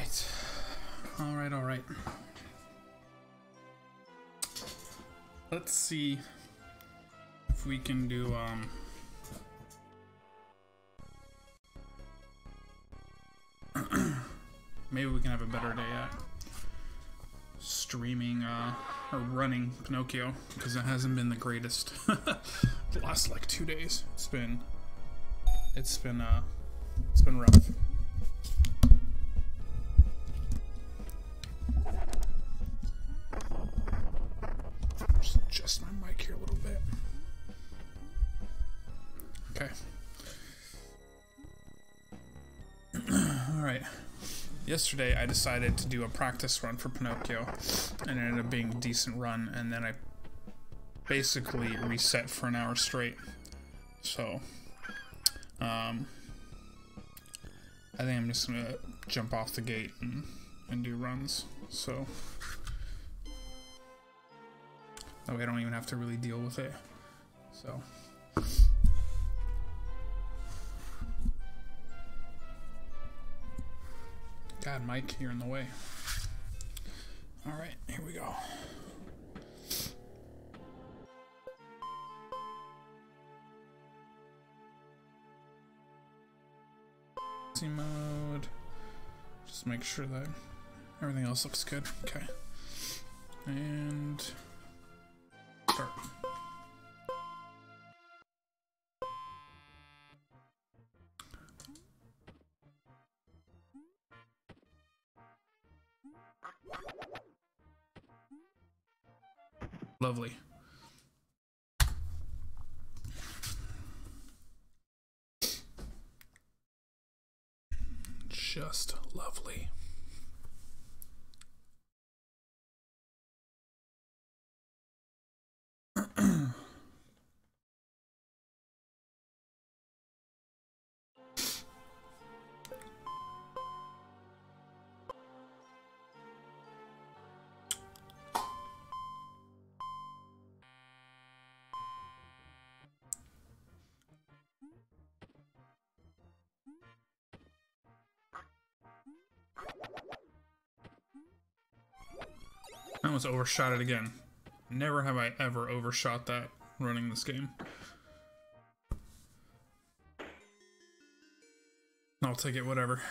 right. All right, all right. Let's see if we can do, um... Maybe we can have a better day at streaming, uh, or running Pinocchio, because it hasn't been the greatest the last, like, two days. It's been, it's been, uh, it's been rough. Yesterday, I decided to do a practice run for Pinocchio, and it ended up being a decent run, and then I basically reset for an hour straight. So, um, I think I'm just gonna jump off the gate and, and do runs. So, that way I don't even have to really deal with it. So. God, Mike, you're in the way. All right, here we go. Easy mode. Just make sure that everything else looks good. Okay. And start. Lovely. Almost overshot it again. Never have I ever overshot that running this game. I'll take it, whatever.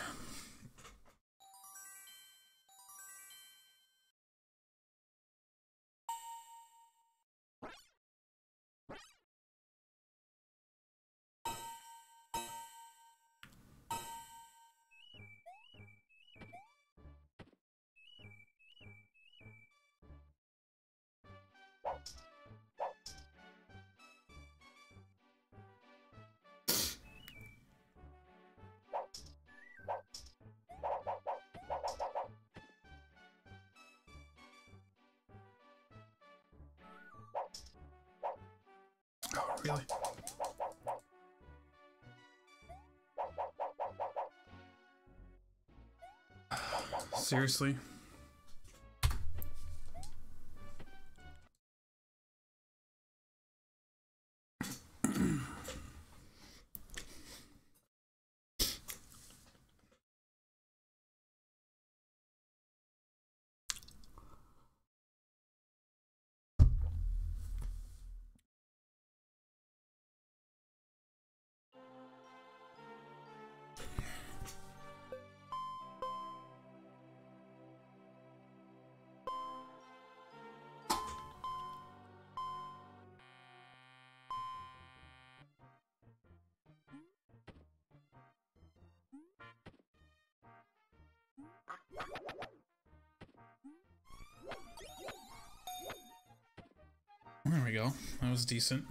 Seriously? We go. That was decent.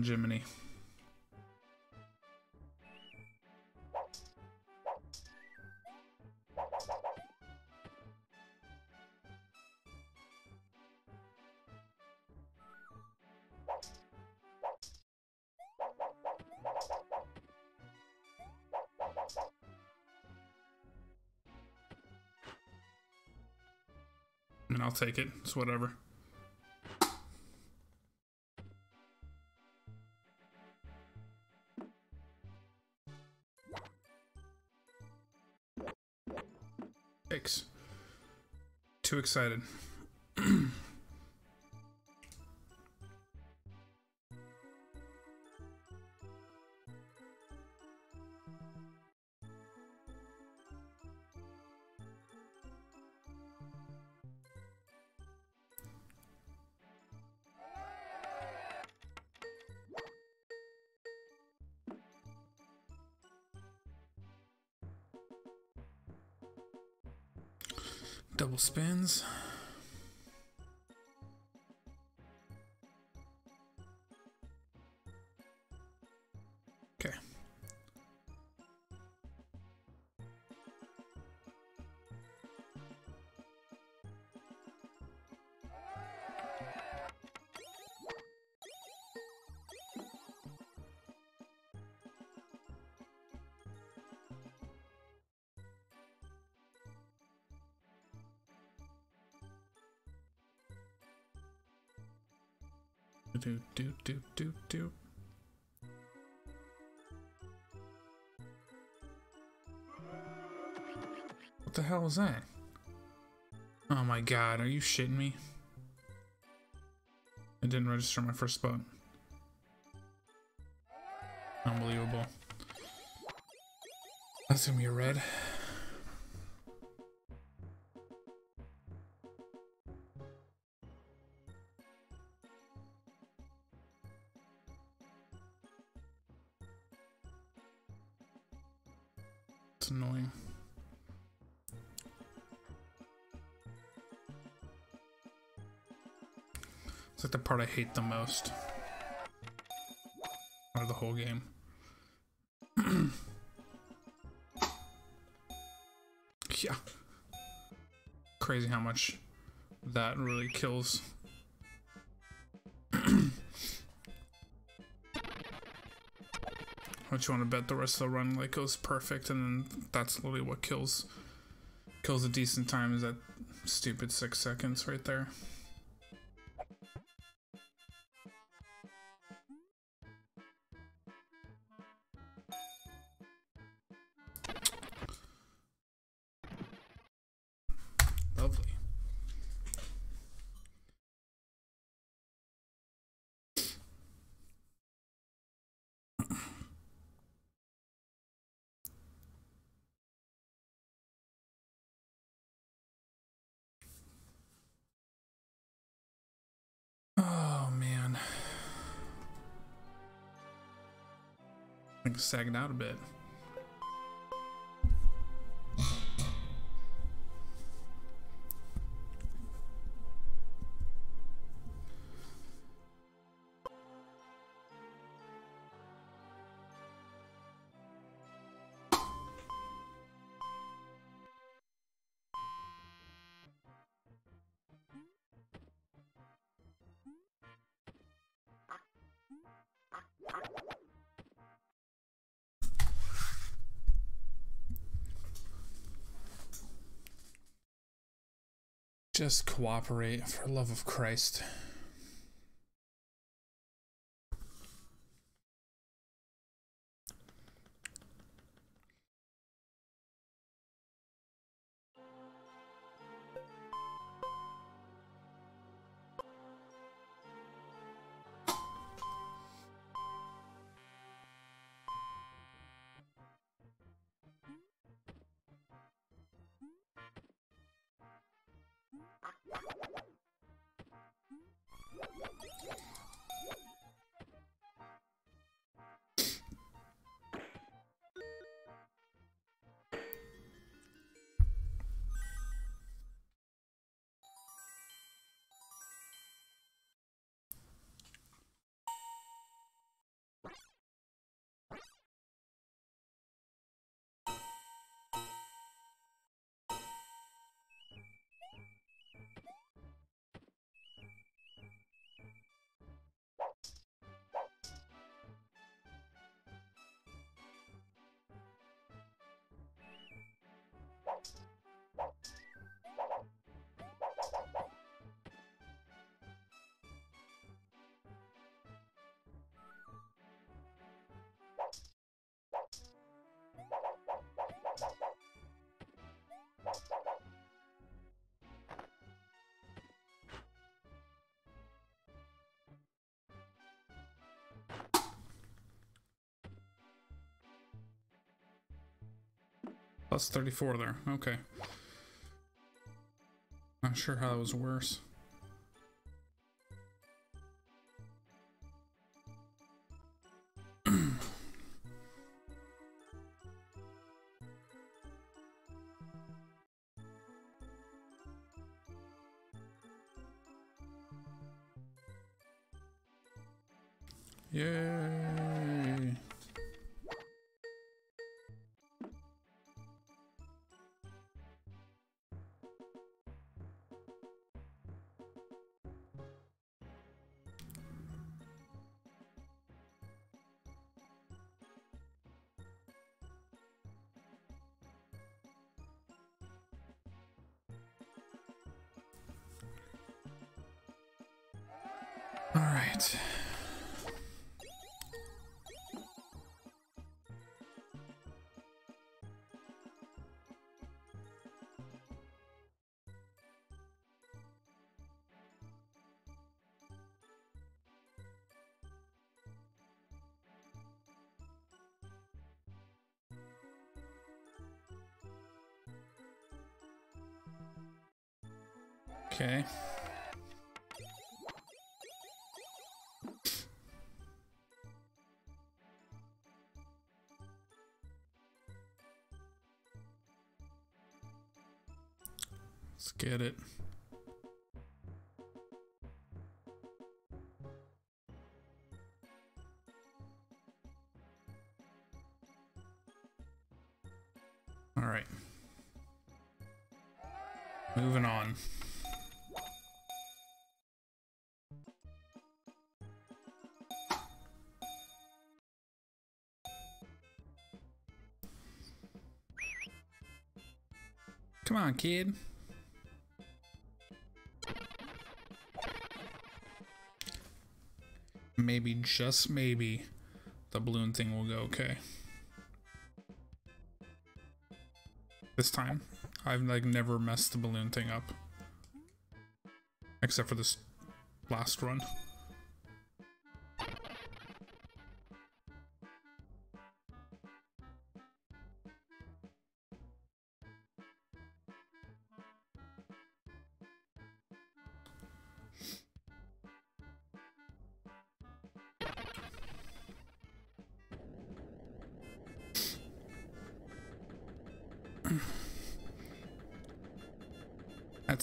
on Jiminy. I mean, I'll take it. It's whatever. Too excited. Spins. Do do do. What the hell is that? Oh my god, are you shitting me? I didn't register my first spot. Unbelievable. That's gonna be a red. Part I hate the most. Out of the whole game. yeah. Crazy how much that really kills. What you want to bet the rest of the run like goes perfect, and then that's literally what kills kills a decent time is that stupid six seconds right there. Oh man. I think it's sagging out a bit. Just cooperate, for love of Christ. Plus 34 there. Okay. Not sure how that was worse. Okay. Let's get it. On, kid. Maybe, just maybe, the balloon thing will go okay. This time. I've like never messed the balloon thing up. Except for this last run.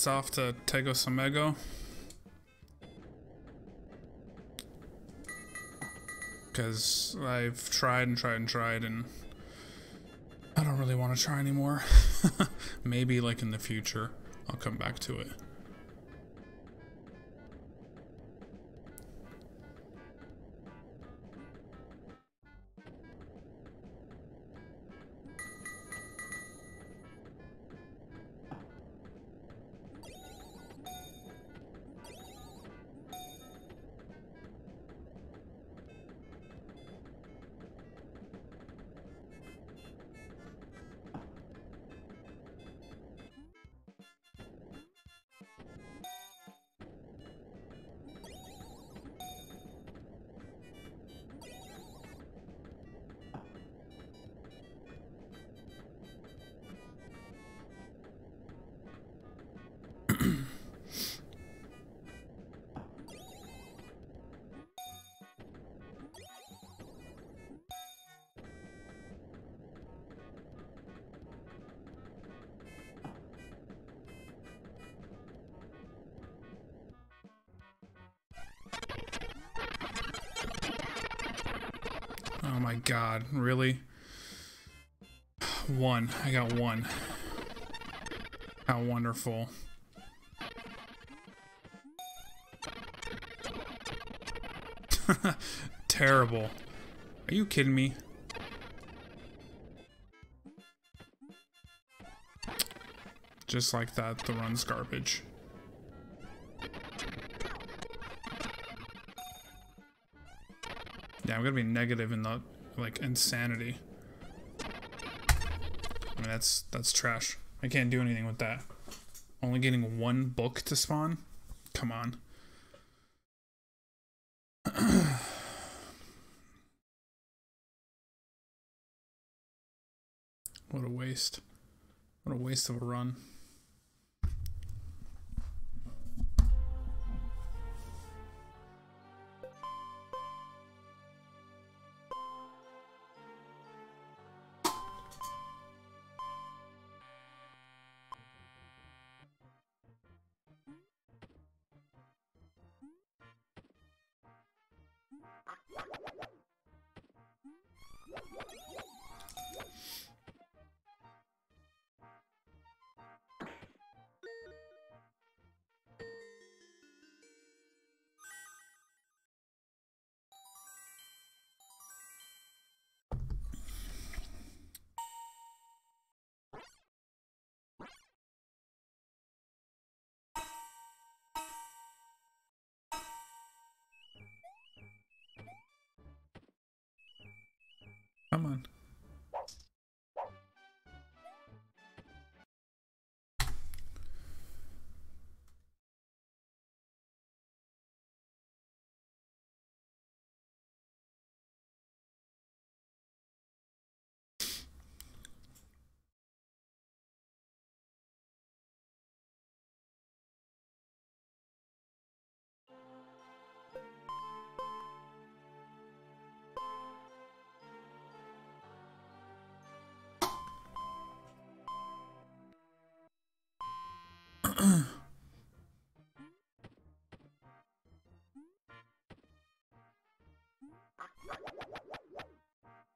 Off to Tego Samego. Because I've tried and tried and tried and I don't really want to try anymore. Maybe like in the future I'll come back to it. I got one. How wonderful. Terrible. Are you kidding me? Just like that, the run's garbage. Yeah, I'm gonna be negative in the like insanity. I mean that's that's trash. I can't do anything with that. Only getting one book to spawn? Come on. what a waste. What a waste of a run. Come on.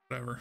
Whatever.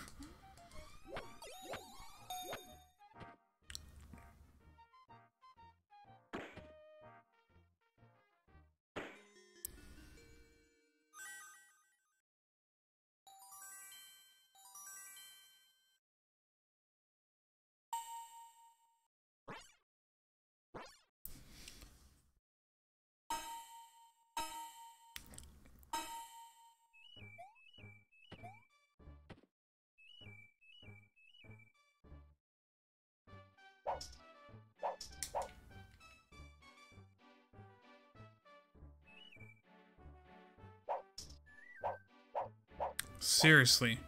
Seriously.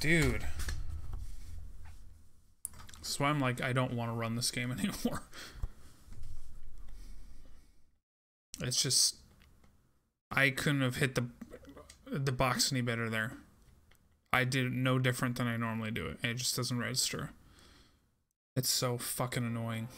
Dude. So I'm like, I don't want to run this game anymore. It's just I couldn't have hit the the box any better there. I did no different than I normally do it. It just doesn't register. It's so fucking annoying.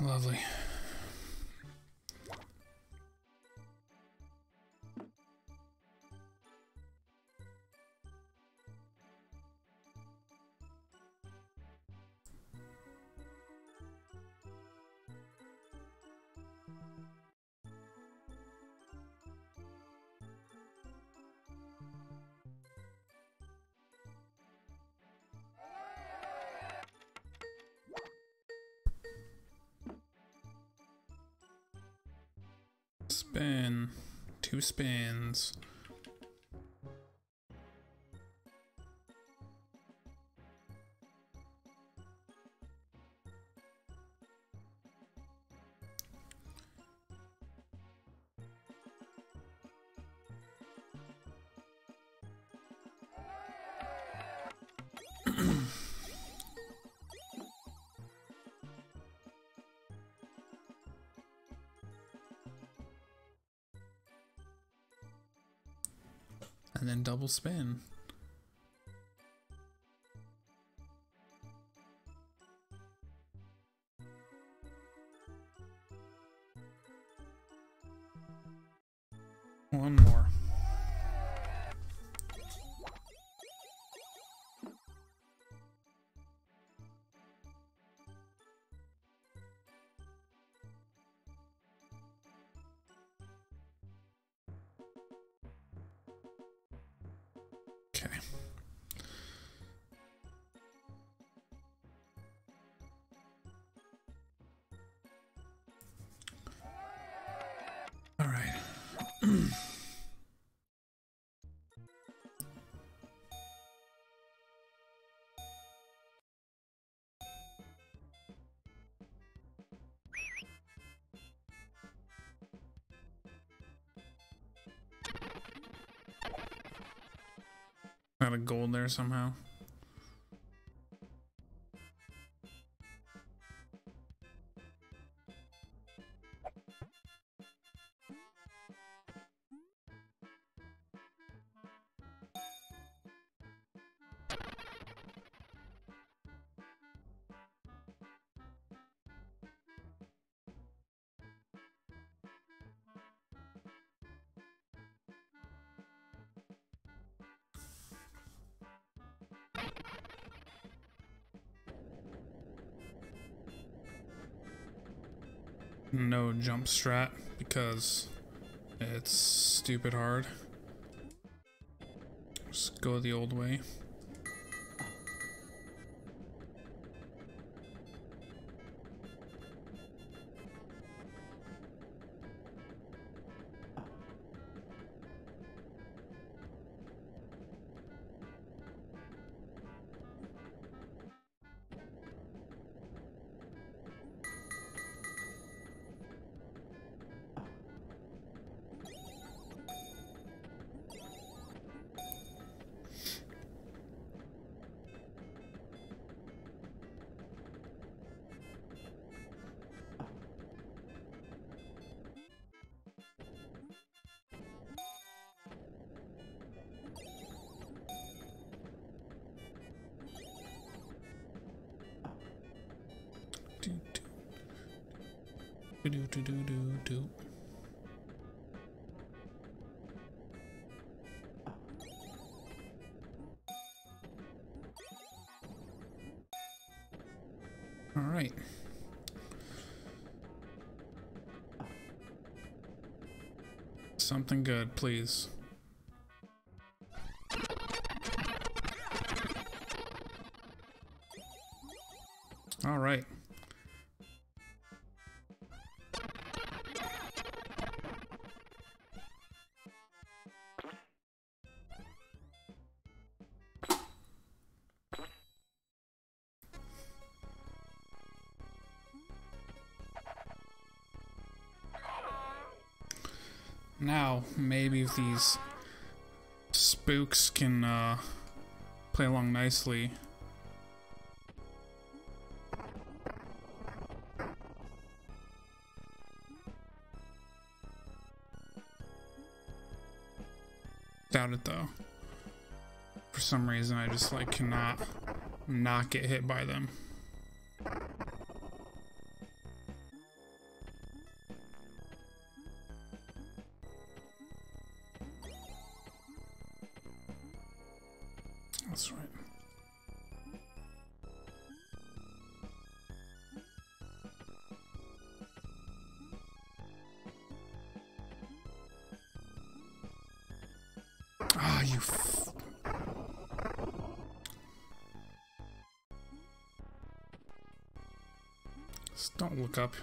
Lovely. Spin. Two spins. Spin. Got a gold there somehow. Jump strat because it's stupid hard. Just go the old way. Something good, please. These spooks can uh, play along nicely. Doubt it though. For some reason, I just like cannot not get hit by them. Up.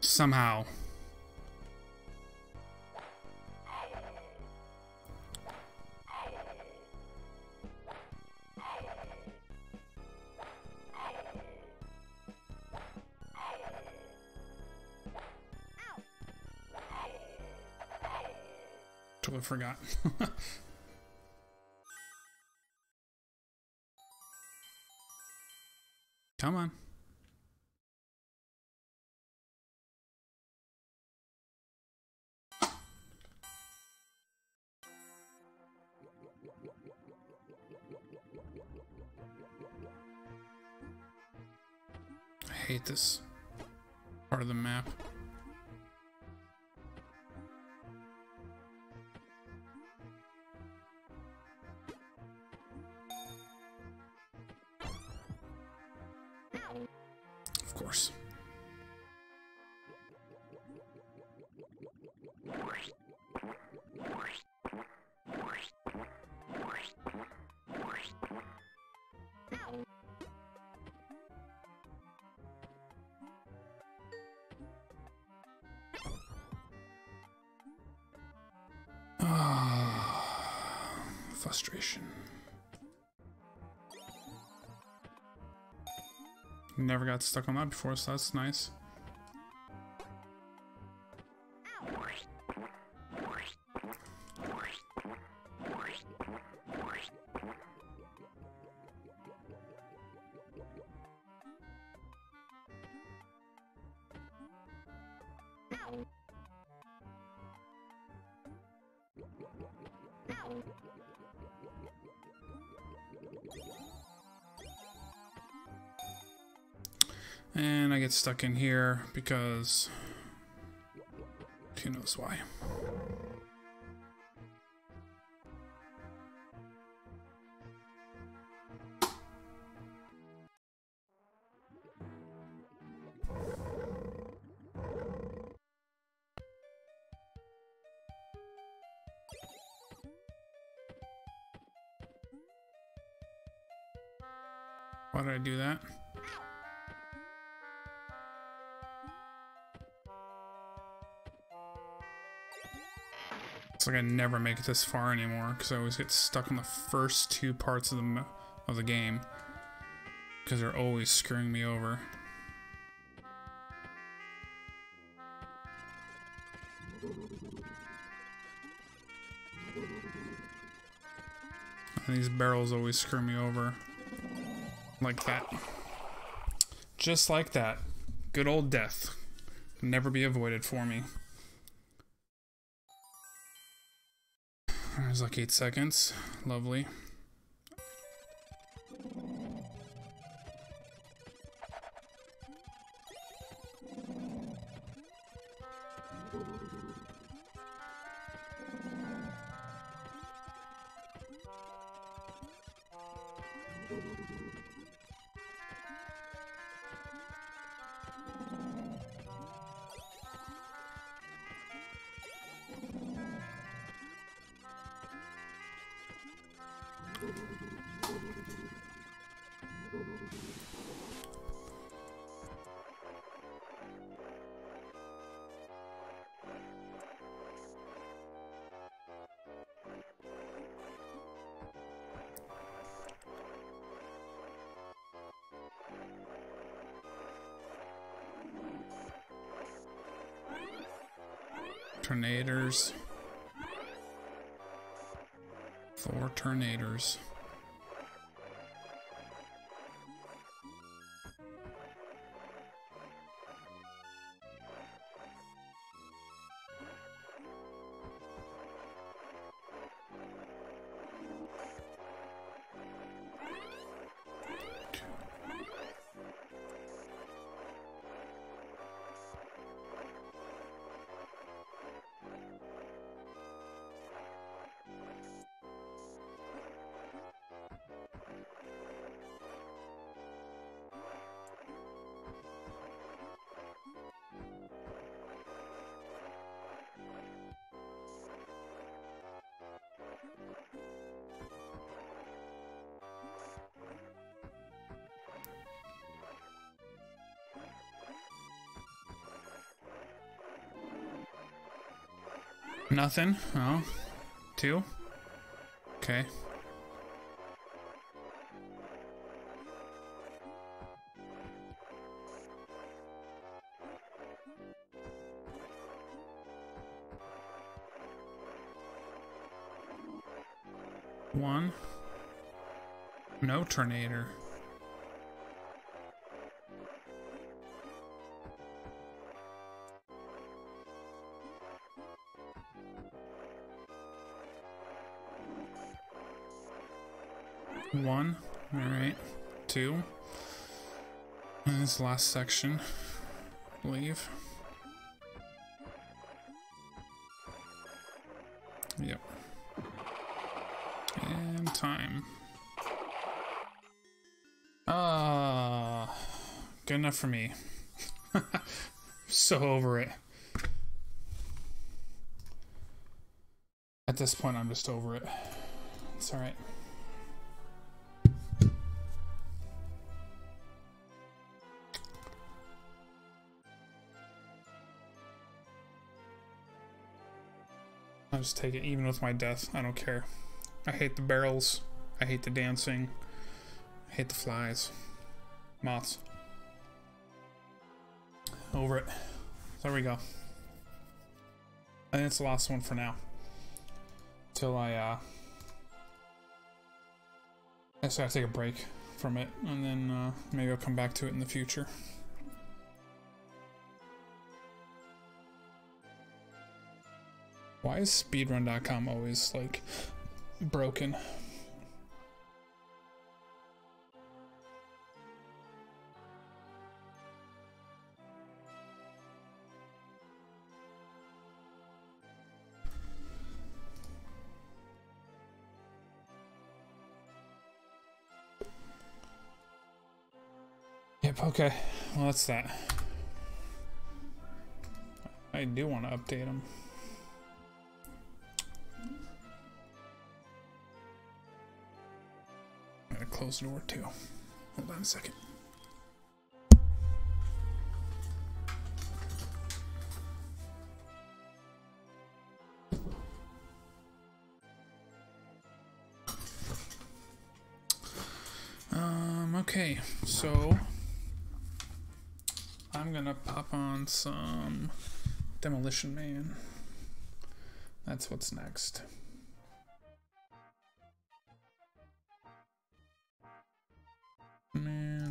Somehow. Totally forgot. this part of the map. Never got stuck on that before, so that's nice. Get stuck in here because who knows why. Why did I do that? It's like I never make it this far anymore because I always get stuck in the first two parts of the of the game because they're always screwing me over. And these barrels always screw me over. Like that. Just like that. Good old death. Never be avoided for me. There's like eight seconds. Lovely. Nothing. Oh. Two. Okay. One. No tornado. Last section, I believe. Yep. And time. Ah, good enough for me. so over it. At this point, I'm just over it. It's alright. I'll just take it, even with my death. I don't care. I hate the barrels. I hate the dancing. I hate the flies. Moths. Over it. There we go. Think it's the last one for now. Till I, uh... I just gotta take a break from it, and then uh, maybe I'll come back to it in the future. Why is speedrun.com always like broken? Yep, okay. Well, that's that. I do want to update them. Close the door too. Hold on a second. Um, okay, so I'm gonna pop on some Demolition Man. That's what's next.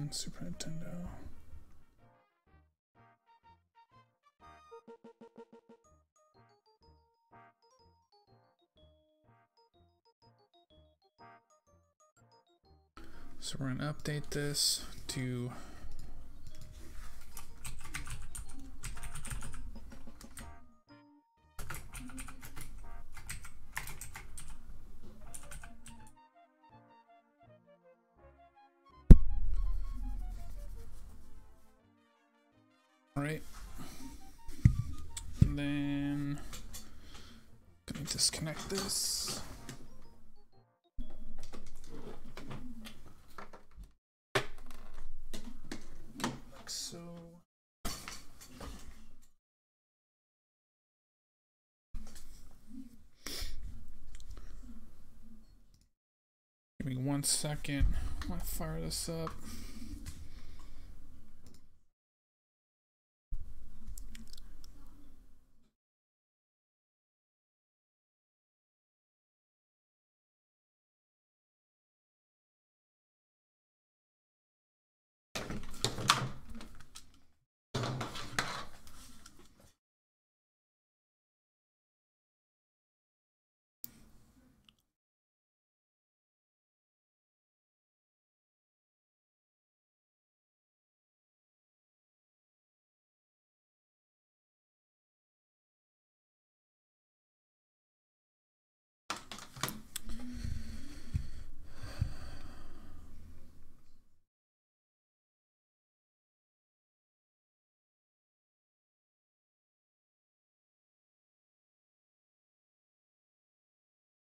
Man, Super Nintendo. So we're going to update this to one second. I want to fire this up.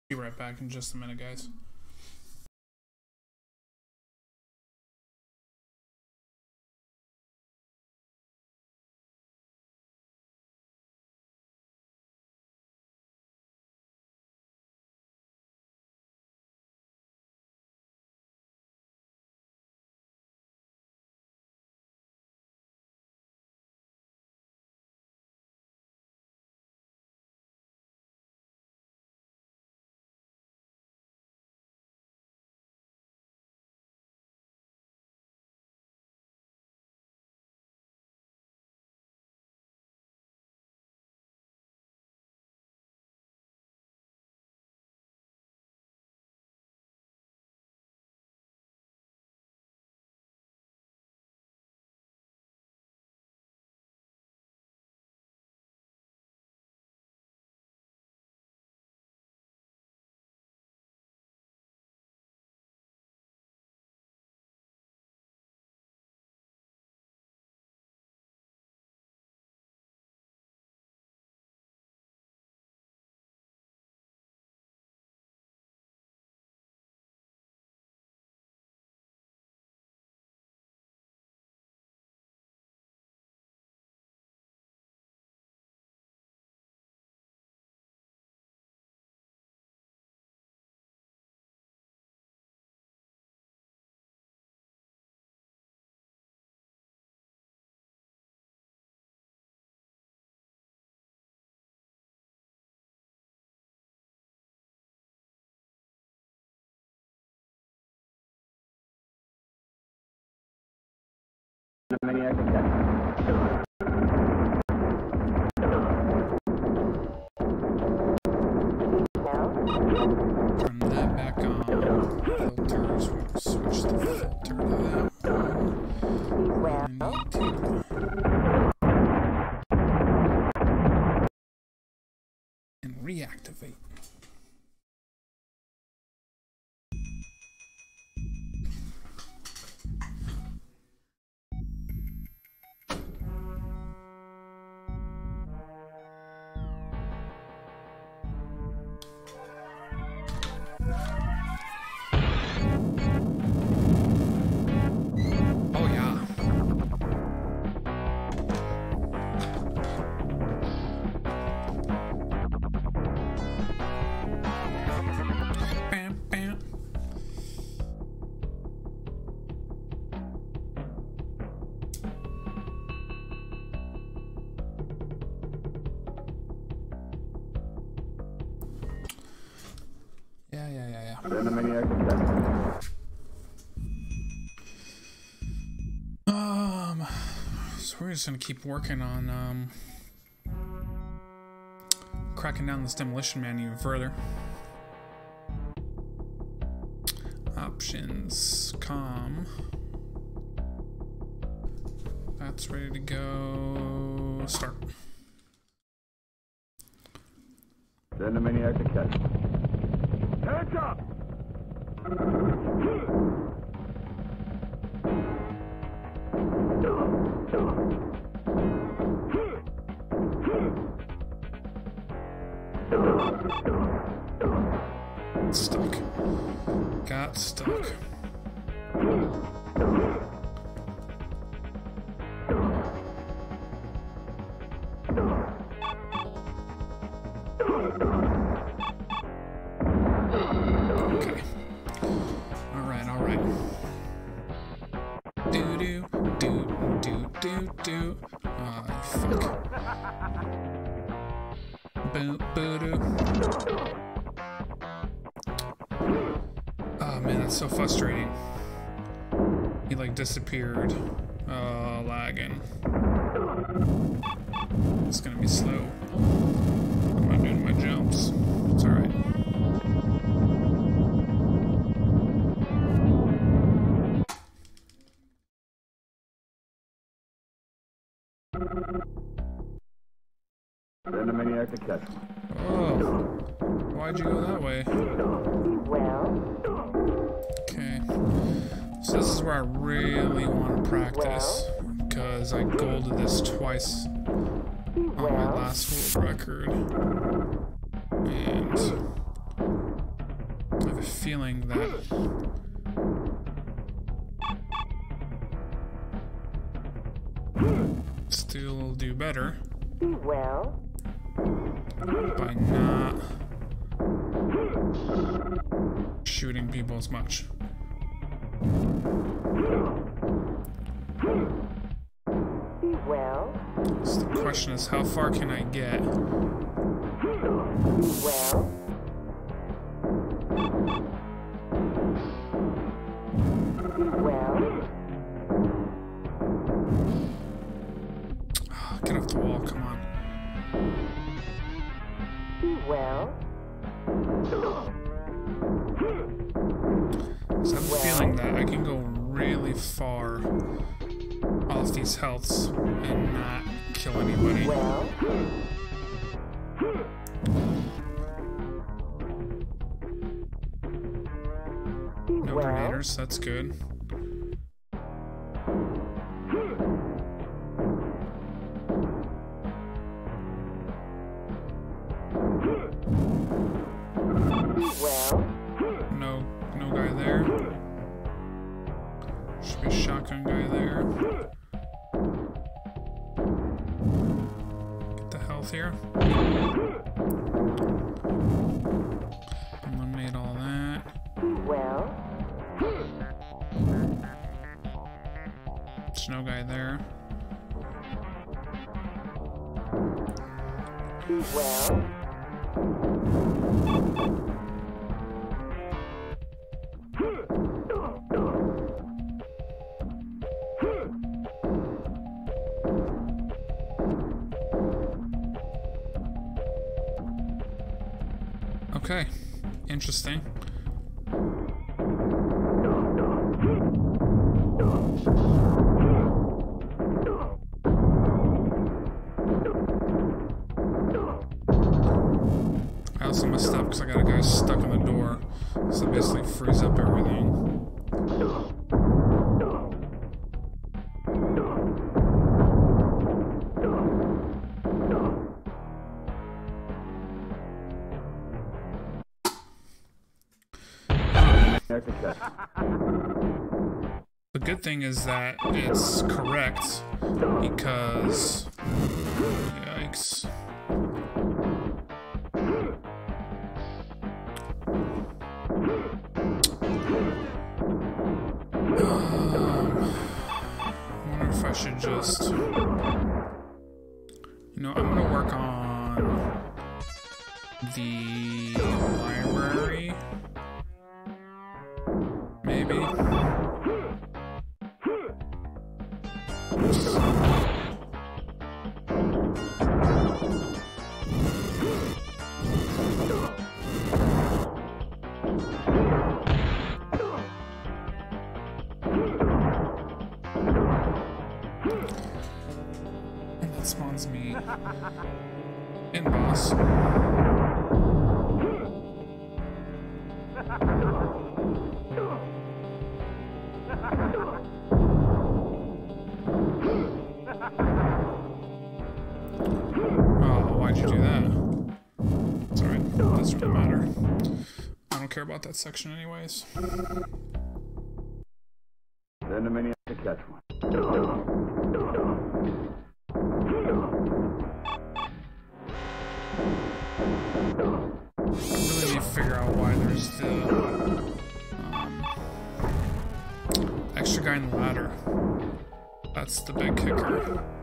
Be right back in just a minute, guys. Maniac attack. Turn that back on. Filters. We'll switch the filter we're just gonna keep working on um, cracking down this demolition man even further. Options, com. That's ready to go. Start. Disappeared. Uh, lagging. It's gonna be slow. I'm not doing my jumps. It's alright. Then the maniac attack. Oh, why'd you go that way? This is where I really want to practice because I golded this twice on my last world record. And I have a feeling that still do better Well, by not shooting people as much. Well, So the question is, how far can I get? well, well, good thing is that it's correct because. Spawns me in boss. Oh, why'd you do that? It's alright, doesn't really matter. I don't care about that section anyways. Send them in to catch one. The ladder. That's the big kicker.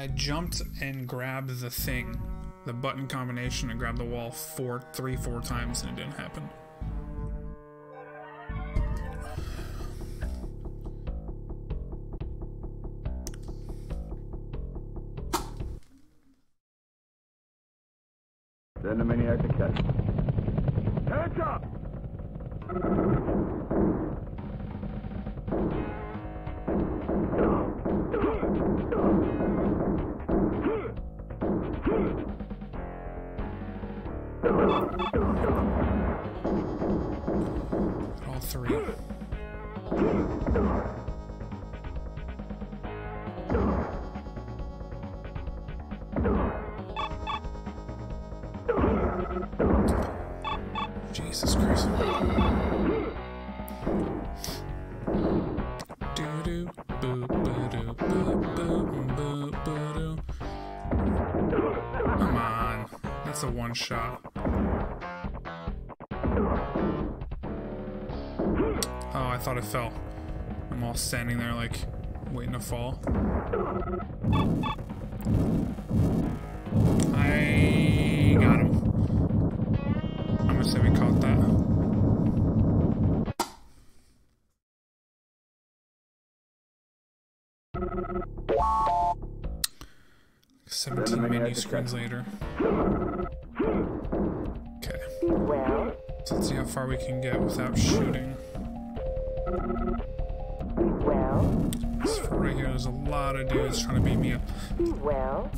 I jumped and grabbed the thing, the button combination, and grabbed the wall four, three, four times, and it didn't happen. Fall. I got him. I'm gonna say we caught that. Seventeen menu screens later. Okay. So let's see how far we can get without shooting. For right here, there's a lot of dudes trying to beat me up. well.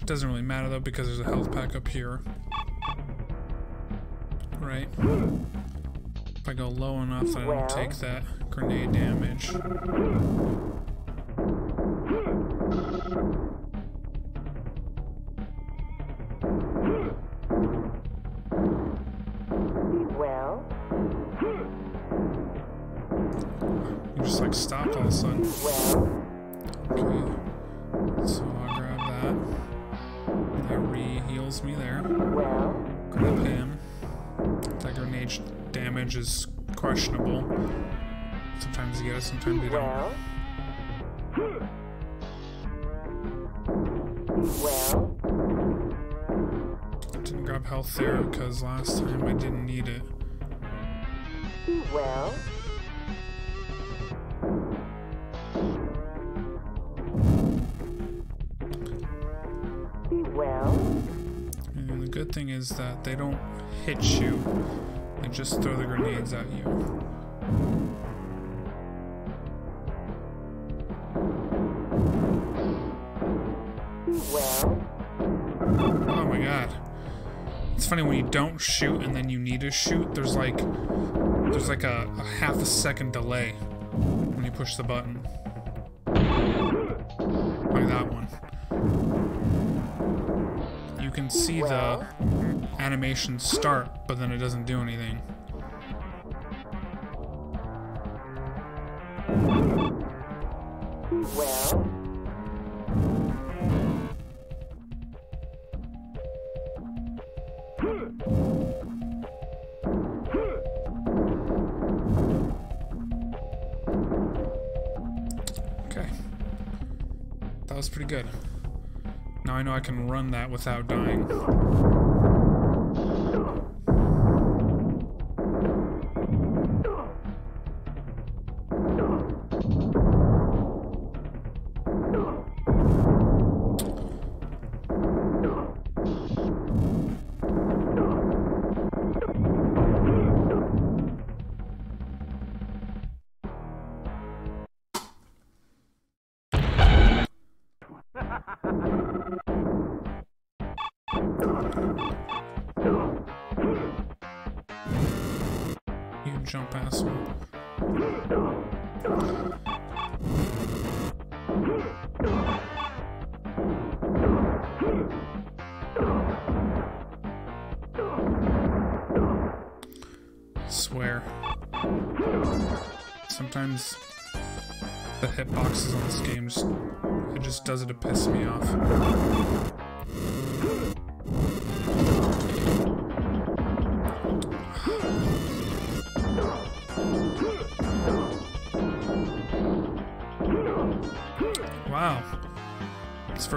It doesn't really matter though because there's a health pack up here. right? If I go low enough, I don't take that grenade damage. Like stopped all of a sudden. Okay. So I'll grab that. That re heals me there. Grab him. That grenade damage is questionable. Sometimes you get it, sometimes you don't. well. Well, Didn't grab health there because last time I didn't need it. well, is that they don't hit you, they just throw the grenades at you. well, Oh my god. It's funny when you don't shoot and then you need to shoot, there's like there's like a, a half a second delay when you push the button. Like that one. You can see the animation start, but then it doesn't do anything. well, Okay. That was pretty good. Now I know I can run that without dying.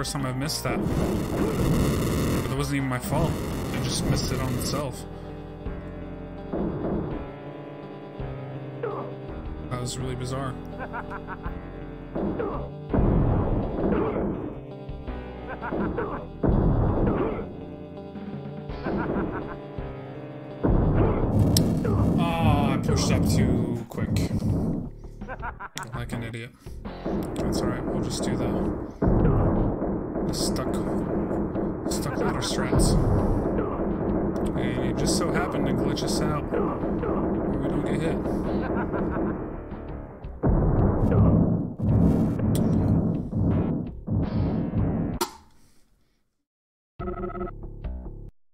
First time I've missed that. But it wasn't even my fault. I just missed it on itself. That was really bizarre. Glitch us out we don't get hit.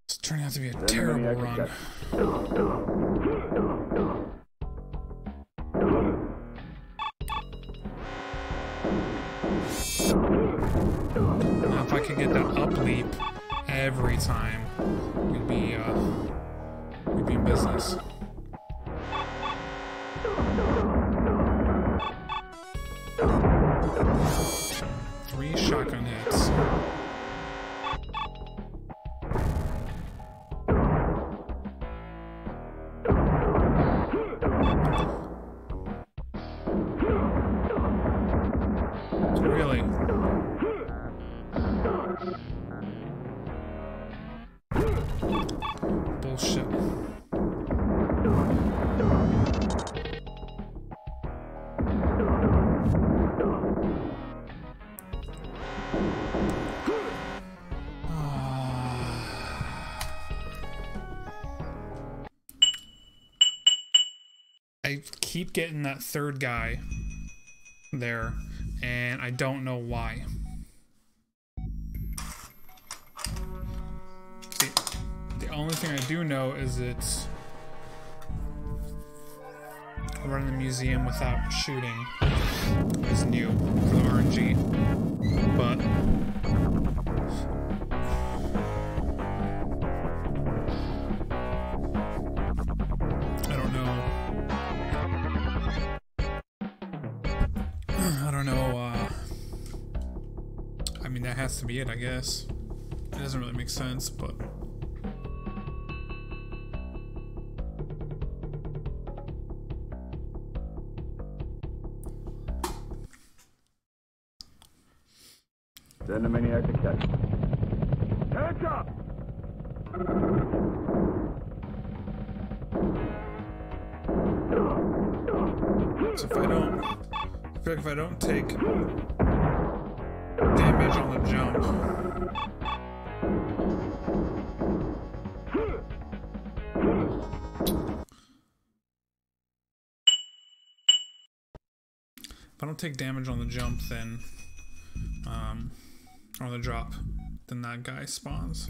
It's turning out to be a terrible run. Now, if I could get that up leap every time, we'd be uh, we'd be in business. Three shotgun hits. Keep getting that third guy there, and I don't know why. The only thing I do know is it's running the museum without shooting is new for the RNG, but to be it, I guess. It doesn't really make sense, but. Send the maniac to catch. Hands up! So if I don't, I feel like if I don't take don't take damage on the jump, then um, or the drop, then that guy spawns.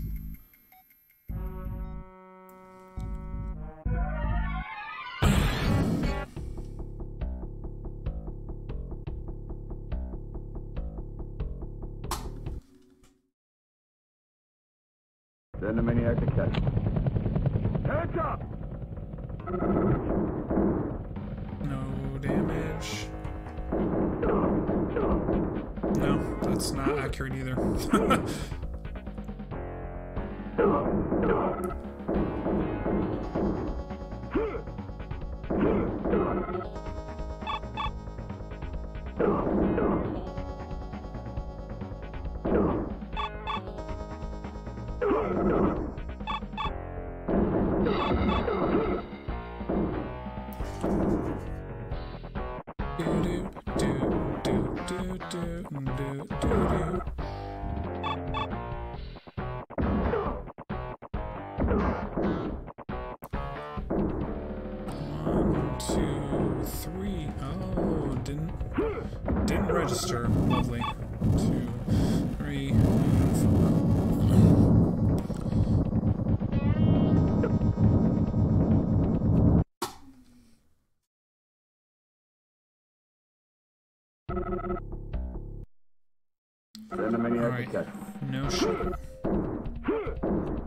right. Okay. No shit.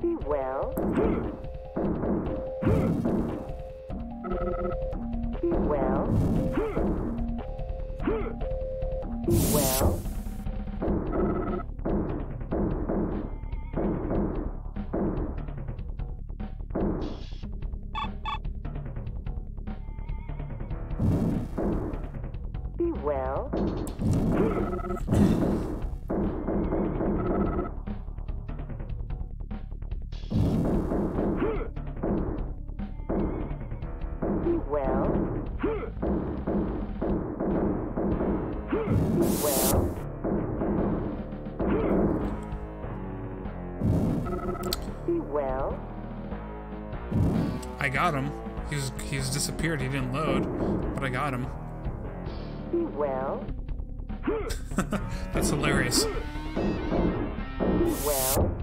Be well. Be well. Be well. Be well. Got him. He's he's disappeared. He didn't load, but I got him. Be well. That's hilarious. Well.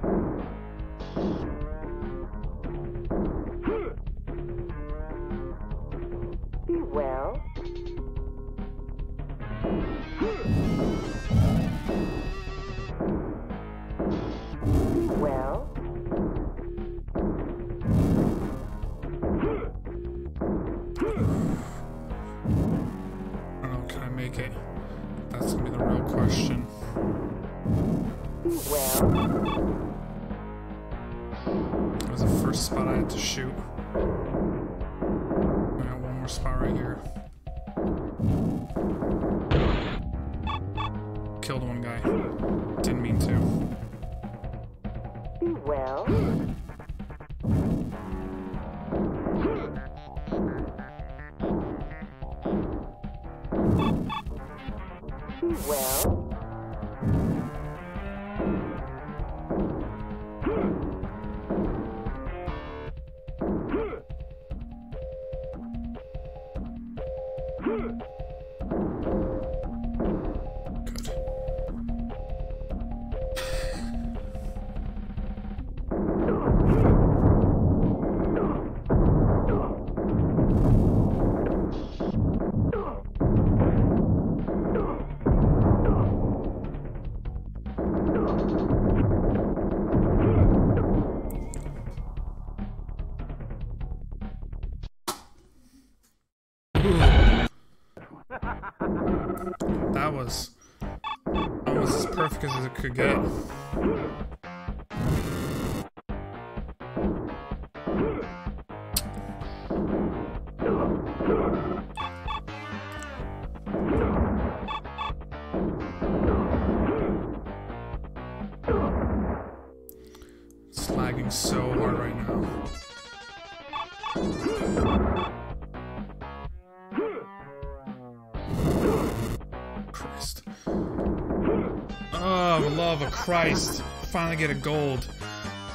Christ. Finally get a gold.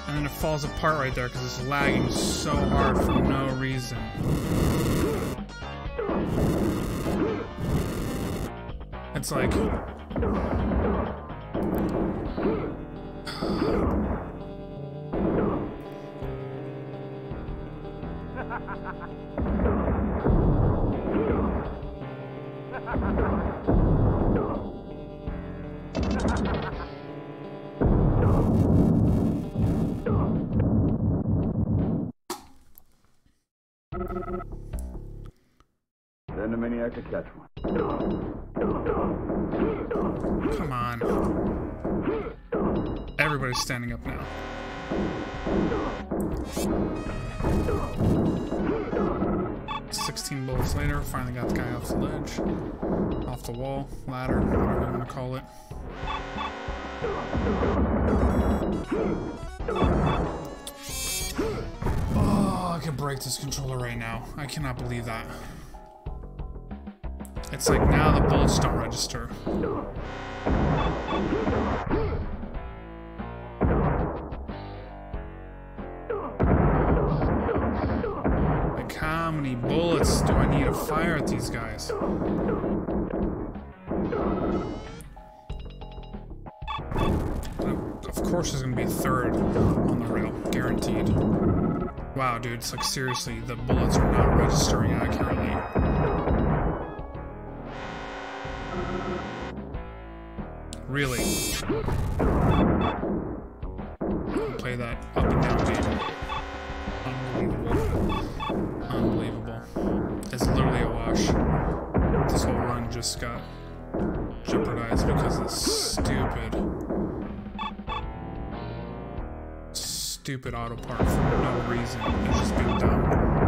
And then it falls apart right there because it's lagging so hard for no reason. It's like. Sixteen later, finally got the guy off the ledge, off the wall, ladder, whatever you want to call it. Oh, I can break this controller right now. I cannot believe that. It's like now the bullets don't register. Many bullets do I need to fire at these guys? Of course there's gonna be a third on the rail, guaranteed. Wow, dude, it's like seriously, the bullets are not registering accurately. Really? Stupid Auto Park for no reason. It's just dumb.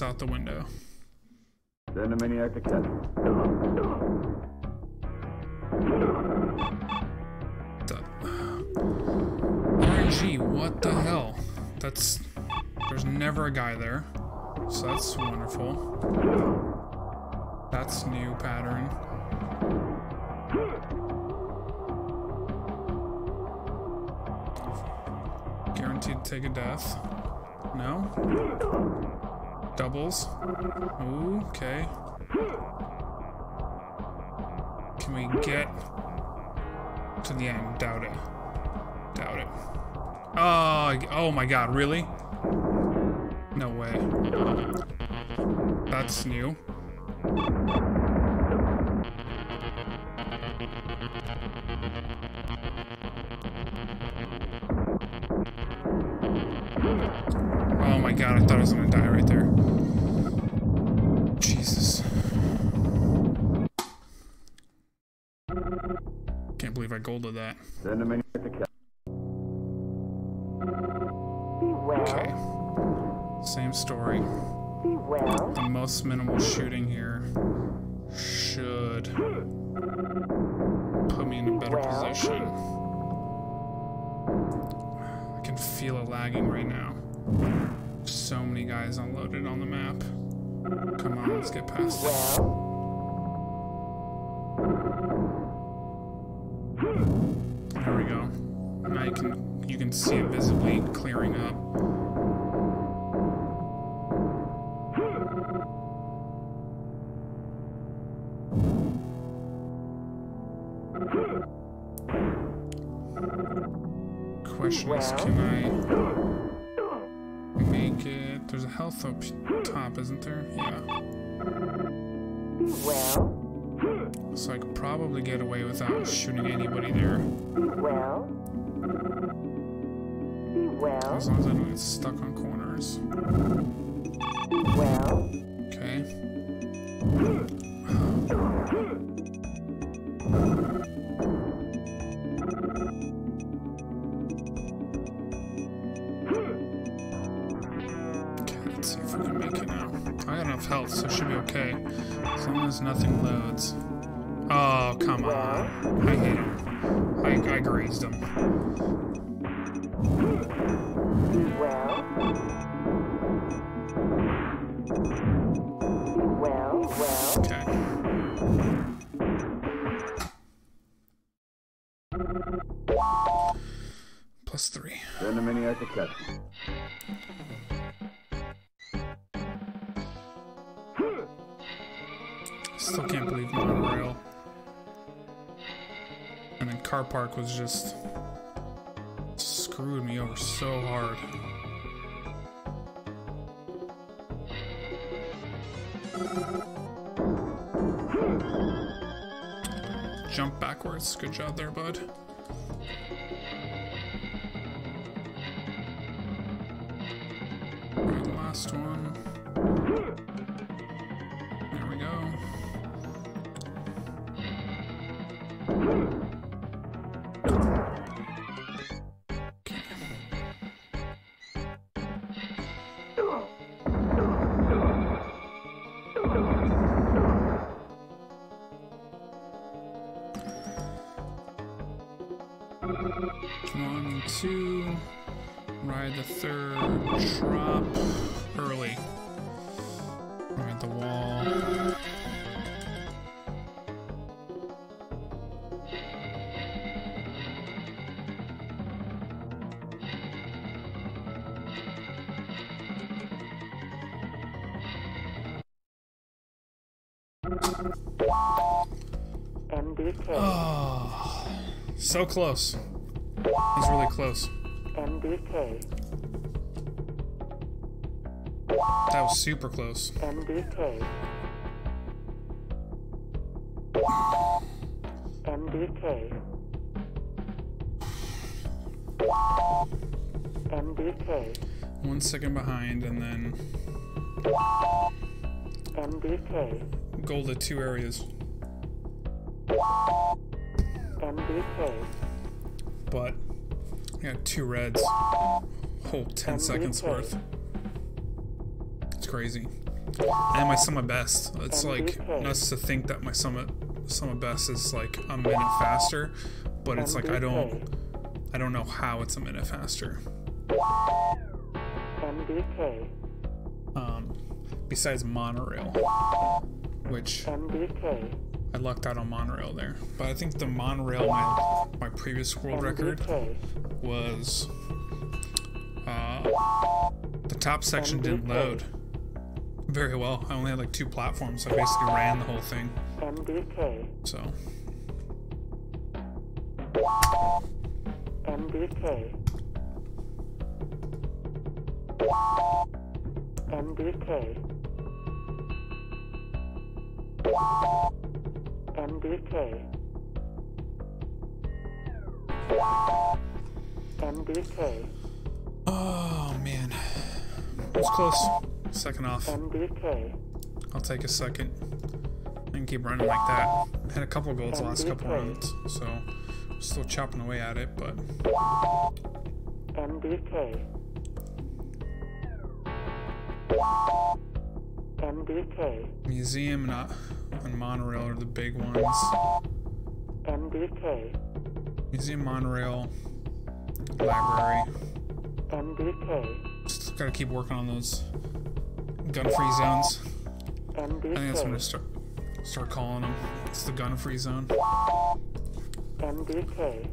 Out the window. Send a maniac to. The, RNG, what the hell? That's, there's never a guy there, so that's wonderful. That's new pattern. Guaranteed to take a death. No? Doubles? Ooh, okay. Can we get to the end? Doubt it. Doubt it. Oh, oh my god, really? No way. That's new. My god, I thought I was gonna die right there. Jesus. Can't believe I golded that. Send a maniac to catch Okay. Same story. The most minimal shooting here should put me in a better position. I can feel it lagging right now. So many guys unloaded on the map. Come on, let's get past. There we go. Now you can you can see it visibly clearing up. Question is, can I? There's a health up top, isn't there? Yeah. Well. So I could probably get away without shooting anybody there. Well. Well. As long as I don't get stuck on corners. Well. Okay. Okay, nothing loads. Oh, come on. I hate him. I, I grazed him. Car park was just screwed me over so hard. Jump backwards. Good job there, bud. So close. He's really close. MDK. That was super close. MDK. MDK. MDK. One second behind, and then MDK. goal to two areas. MDK. But I got two reds. Whole 10 seconds worth. It's crazy. And my sum of best. It's like nuts to think that my summit sum of best is like a minute faster, but it's like I don't I don't know how it's a minute faster. MDK. Um, besides monorail, which MDK. I lucked out on monorail there. But I think the monorail, my my previous world record was uh, the top section didn't load very well. I only had like two platforms. So I basically ran the whole thing. So I'll take a second and keep running like that. Had a couple goals the last couple rounds, so still chopping away at it, but MDK. MDK. museum and, uh, and monorail are the big ones. MDK. Museum, monorail, library. MDK. Just gotta keep working on those gun-free zones. I think that's what I'm gonna start start calling them. It's the gun-free zone. MDK.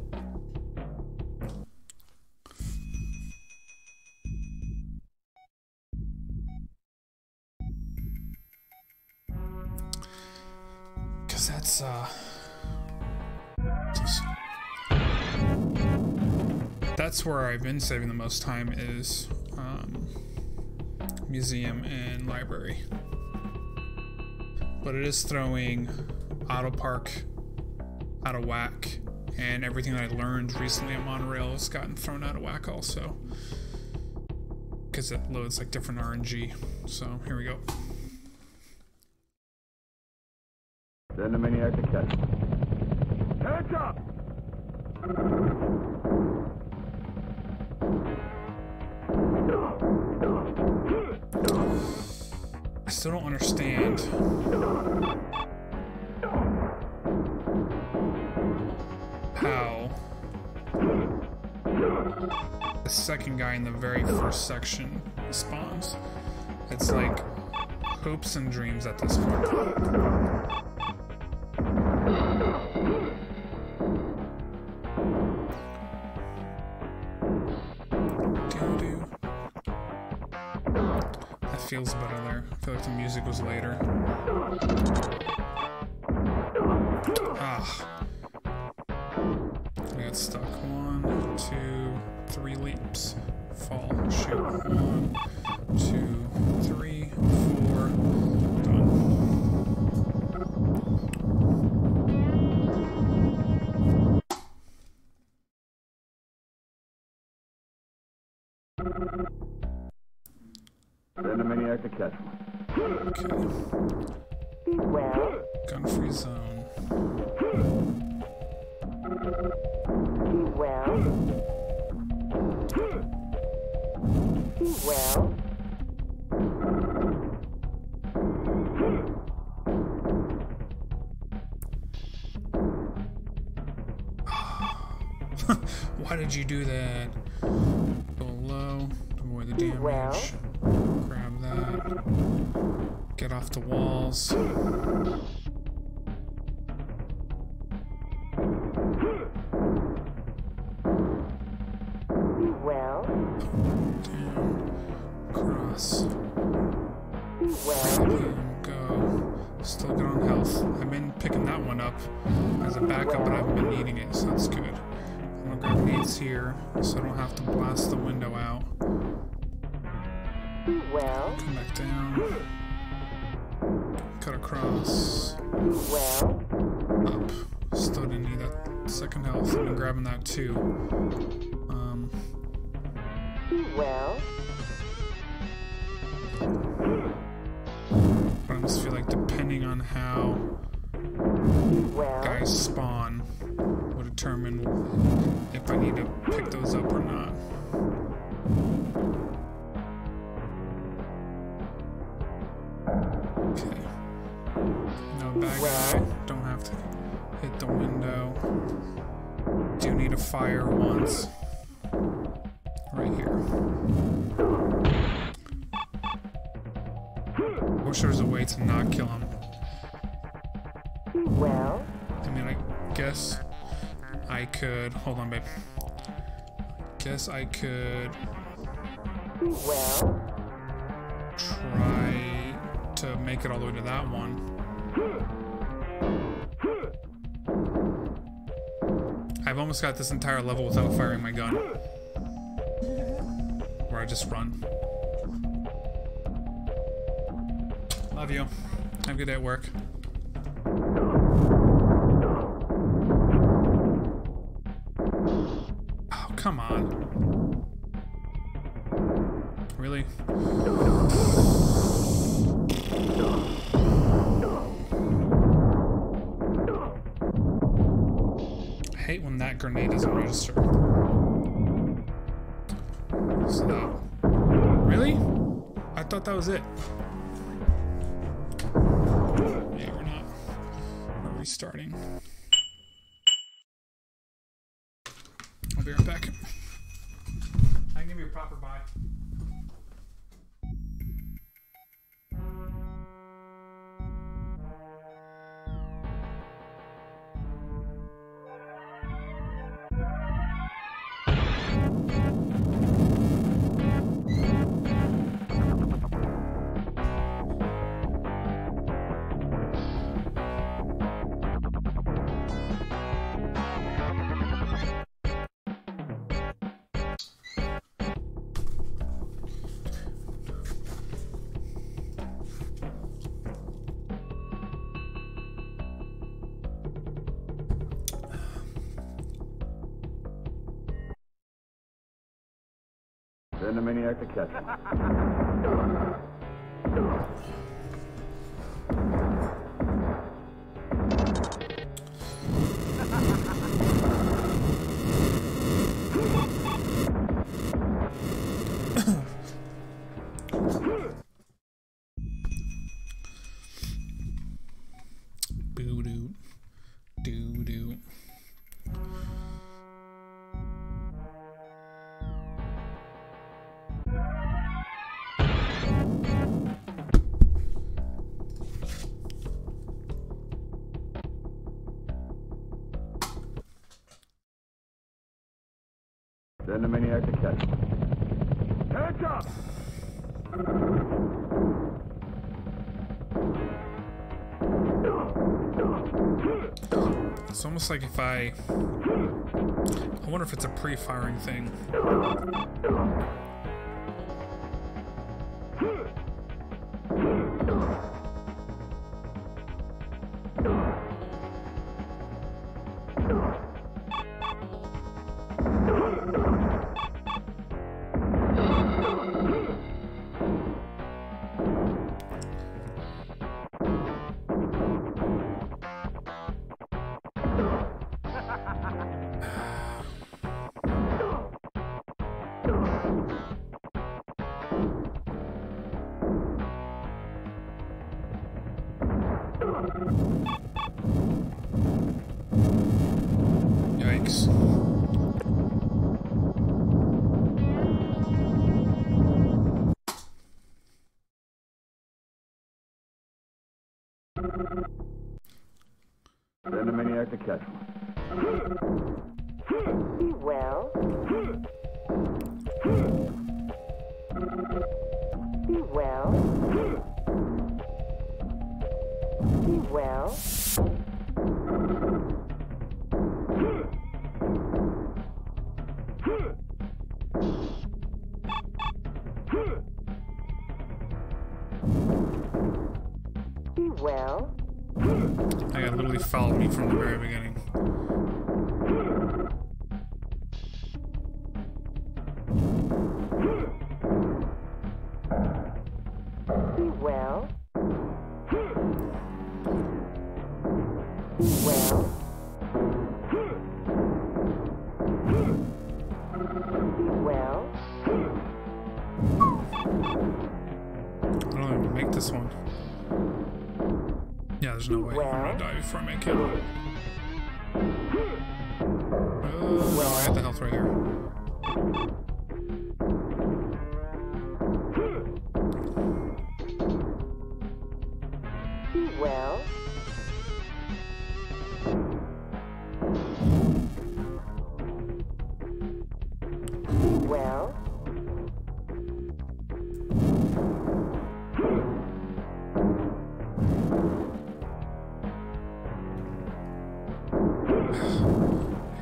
Because that's, uh. That's where I've been saving the most time is um, museum and library. But it is throwing Auto Park out of whack, and everything that I learned recently on Monorail has gotten thrown out of whack also. Because it loads like different RNG. So here we go. Send the maniac to catch one. Up! I still don't understand. How the second guy in the very first section spawns. It's like hopes and dreams at this point. Feels better there. I feel like the music was later. Ah. I got stuck. One, two, three leaps. Fall. Shoot. One, two, three, four. Done. The maniac to catch. Okay. Gun free zone. Well. Why did you do that? Go low, avoid the damage. Get off the walls. Do need a fire once. Right here. Wish there was a way to not kill him. Well. I mean, I guess I could. Hold on, babe. Guess I could well. try to make it all the way to that one. Almost got this entire level without firing my gun. Where I just run. Love you. Have a good day at work. Register. So. Really? I thought that was it. Yeah, we're not. We're restarting. The maniac to catch one. up! It's almost like if I. I wonder if it's a pre firing thing. Send the maniac to catch one. Be well. Be well. Be well.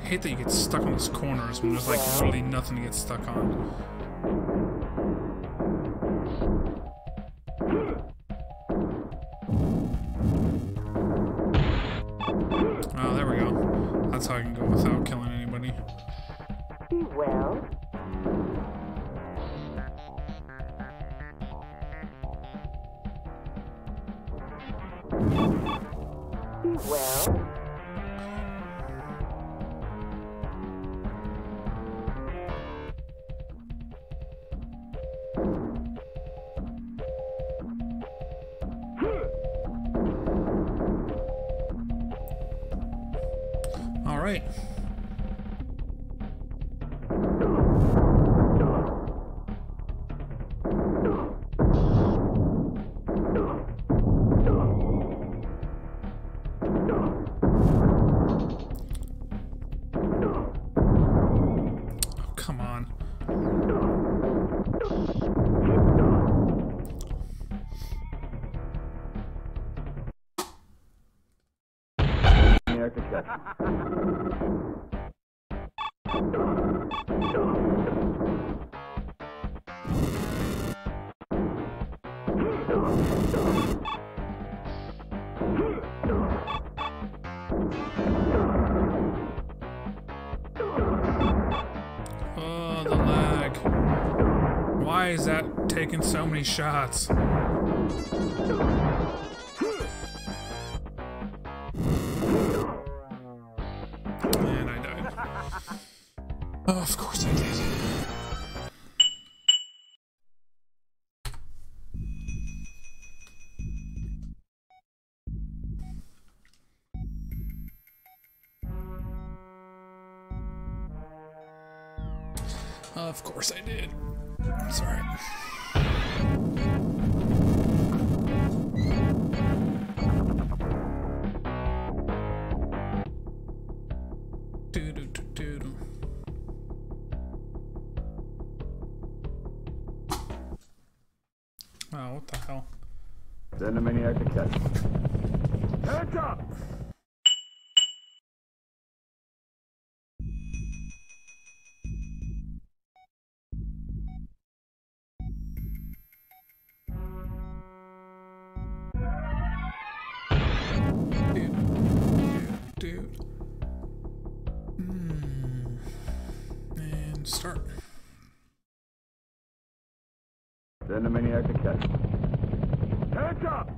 Hate that you get stuck on those corners when there's like literally nothing to get stuck on. Taking so many shots? And I died. Oh, of course I did. Of course I did. It's Send the maniac to catch one. Hands up! Dude, dude, dude. Hmm. And start. Send the maniac to catch one. Hands up!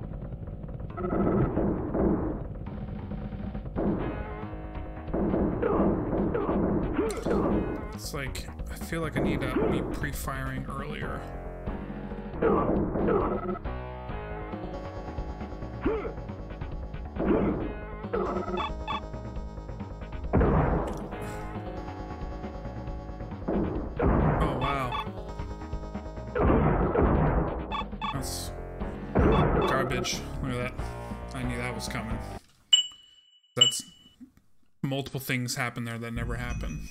It's like I feel like I need to be pre-firing earlier. Garbage. Look at that. I knew that was coming. That's multiple things happen there that never happen.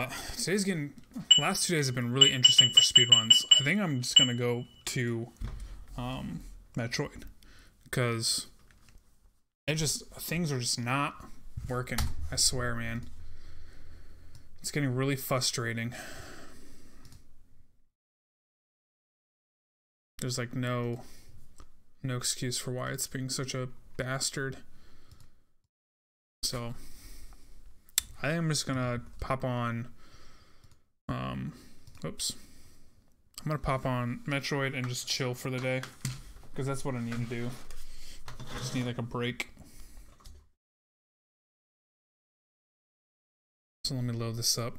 What, today's getting. Last two days have been really interesting for speedruns. I think I'm just gonna go to um, Metroid because it just things are just not working. I swear, man. It's getting really frustrating. There's like no no excuse for why it's being such a bastard. So I I'm just gonna pop on um oops. I'm gonna pop on Metroid and just chill for the day. Because that's what I need to do. Just need like a break. So let me load this up.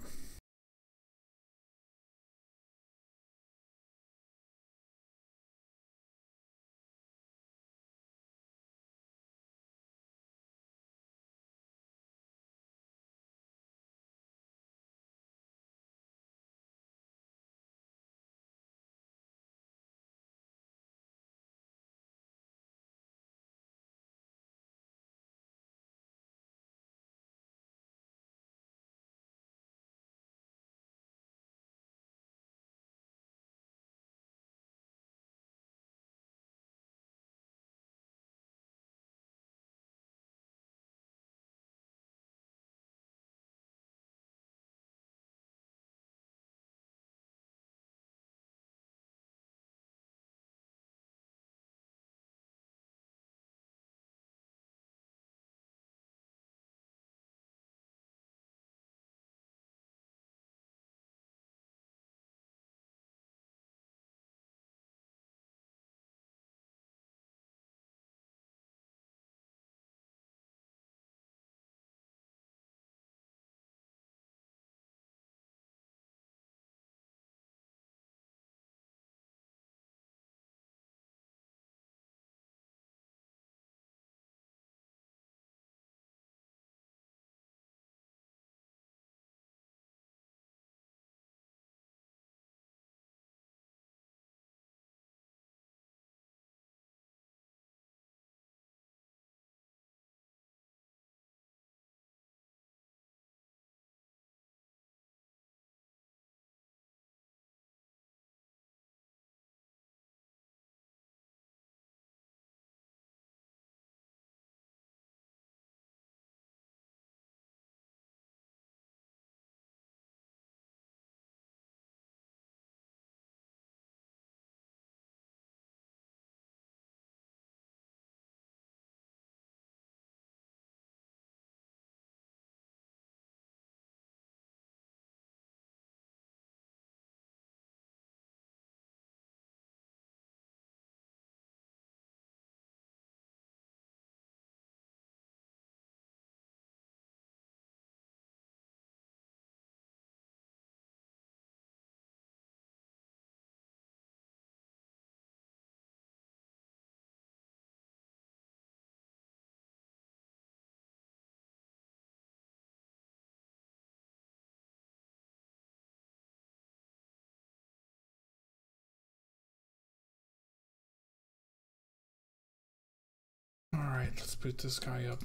Alright, let's boot this guy up.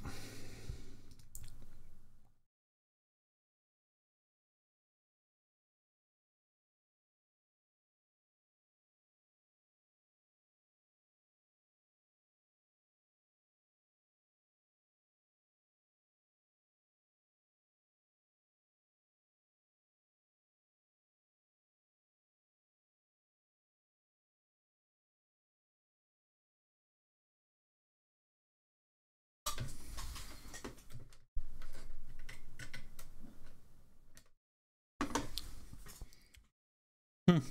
Come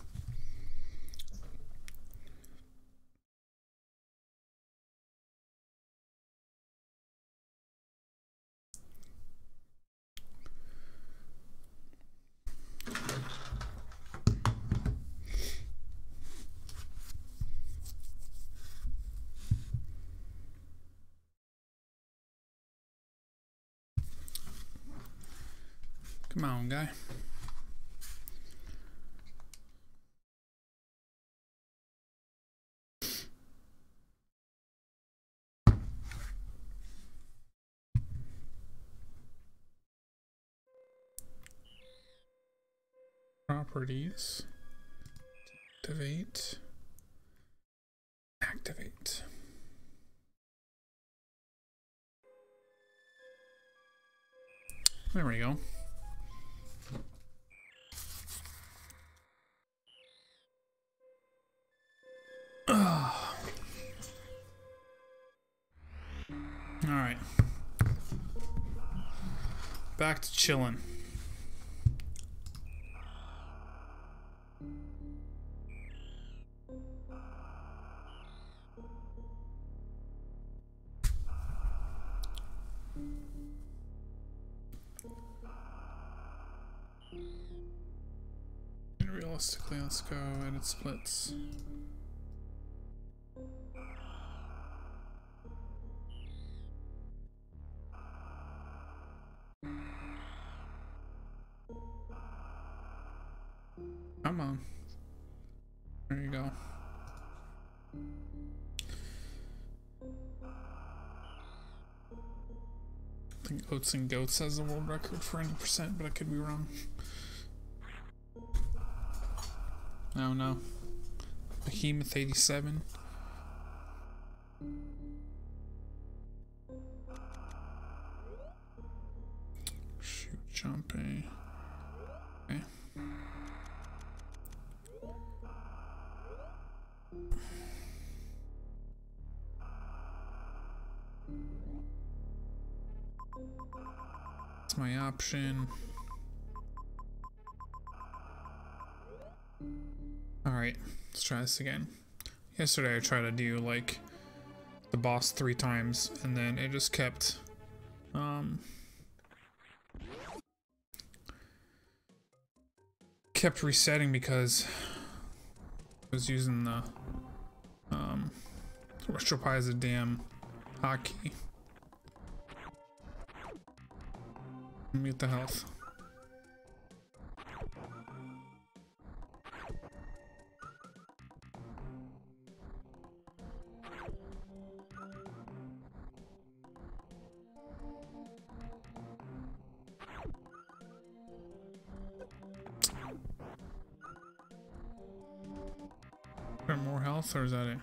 on, guy. Properties. Activate. Activate. There we go. All right. Back to chilling. Realistically, let's go edit splits. Come on. There you go. I think Oats and Goats has the world record for any percent, but I could be wrong. No, no. Behemoth 87. Shoot, jumping. Okay. Eh. Eh. That's my option. Let's try this again. Yesterday I tried to do like the boss three times and then it just kept um kept resetting because I was using the um RetroPie as a damn hotkey. Mute the health. Is that it?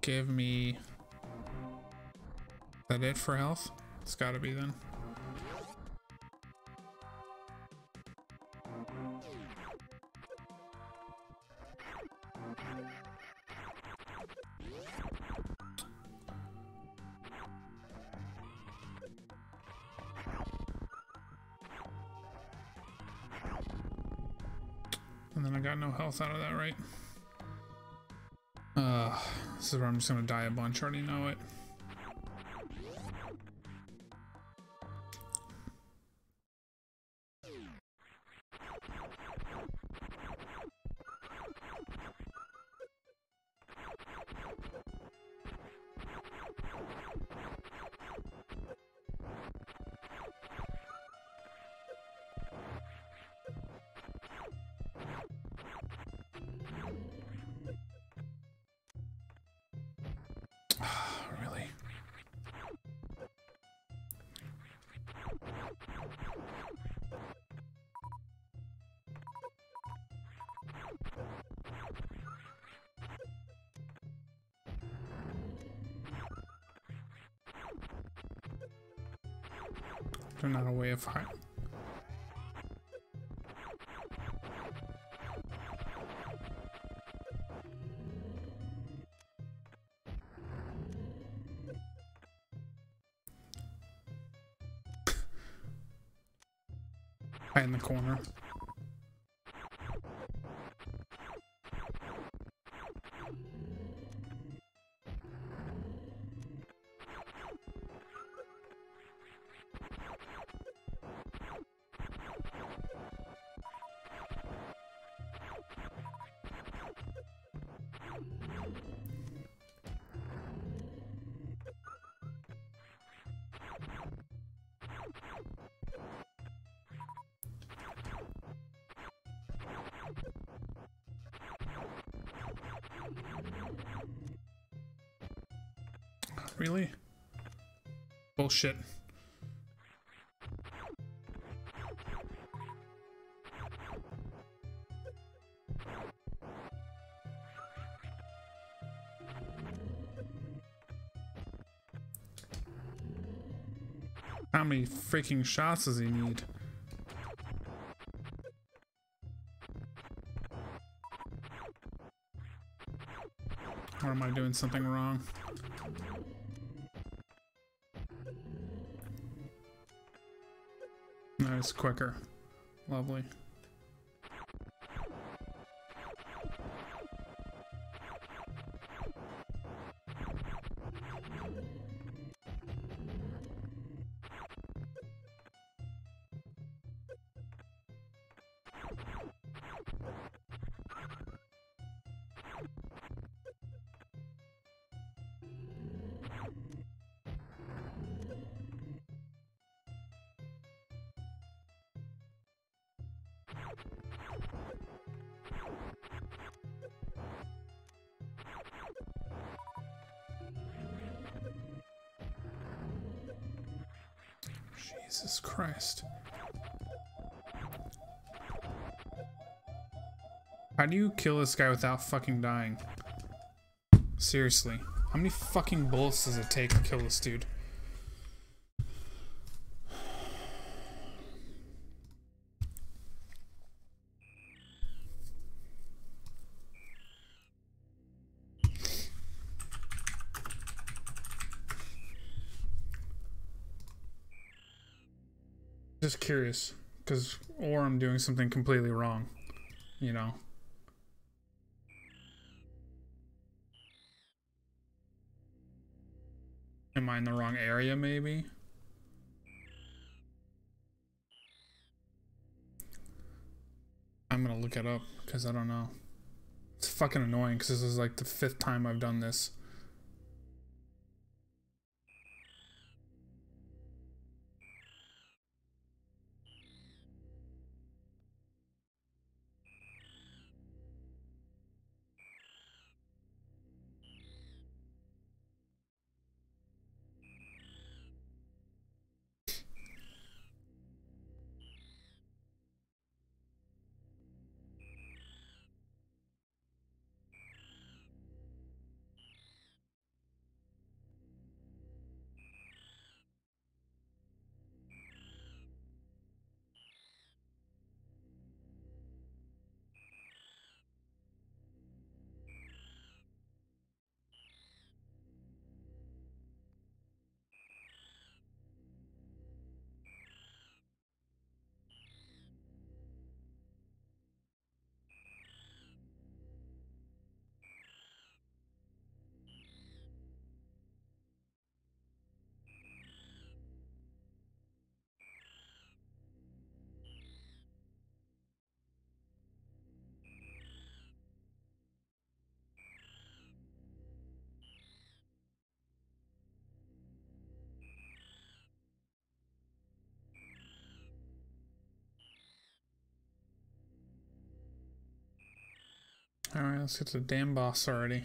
Give me. Is that it for health? It's gotta be then. Health out of that, right? Uh, this is where I'm just gonna die a bunch, already know it. Hide in the corner. Bullshit. How many freaking shots does he need? Or am I doing something wrong? Nice, quicker. Lovely. Do you kill this guy without fucking dying? Seriously. How many fucking bullets does it take to kill this dude? Just curious, because or I'm doing something completely wrong, you know. In the wrong area, maybe? I'm gonna look it up because I don't know. It's fucking annoying because this is like the fifth time I've done this. Alright, let's get to the damn boss already.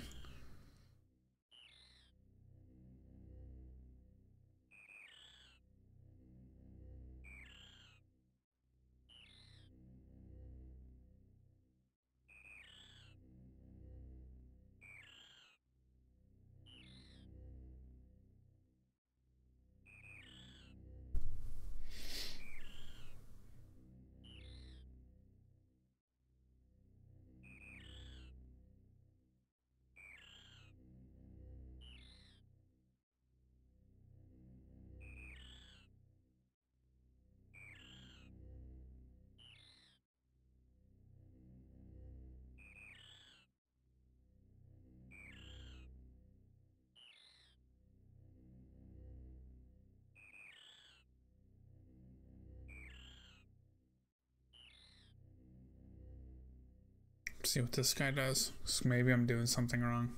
See what this guy does. 'cause maybe I'm doing something wrong.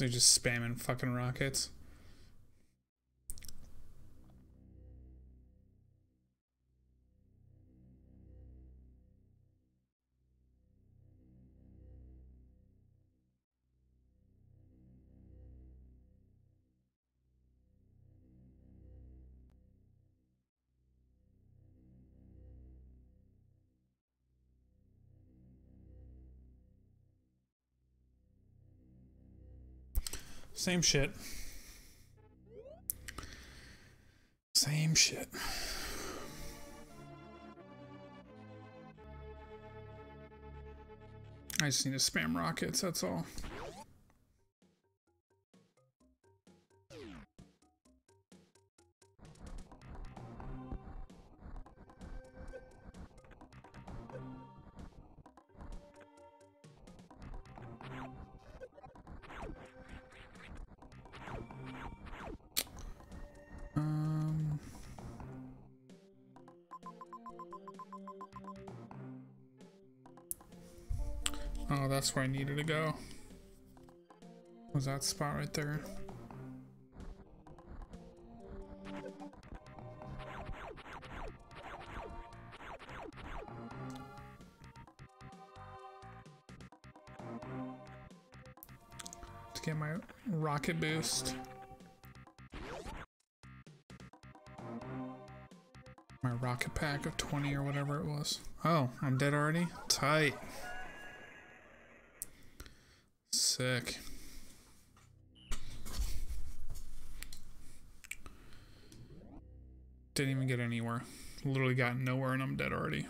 You're just spamming fucking rockets. Same shit. Same shit. I just need to spam rockets, that's all. That's where I needed to go. Was that spot right there? To get my rocket boost. My rocket pack of 20 or whatever it was. Oh, I'm dead already? Tight. Didn't even get anywhere. Literally got nowhere and I'm dead already.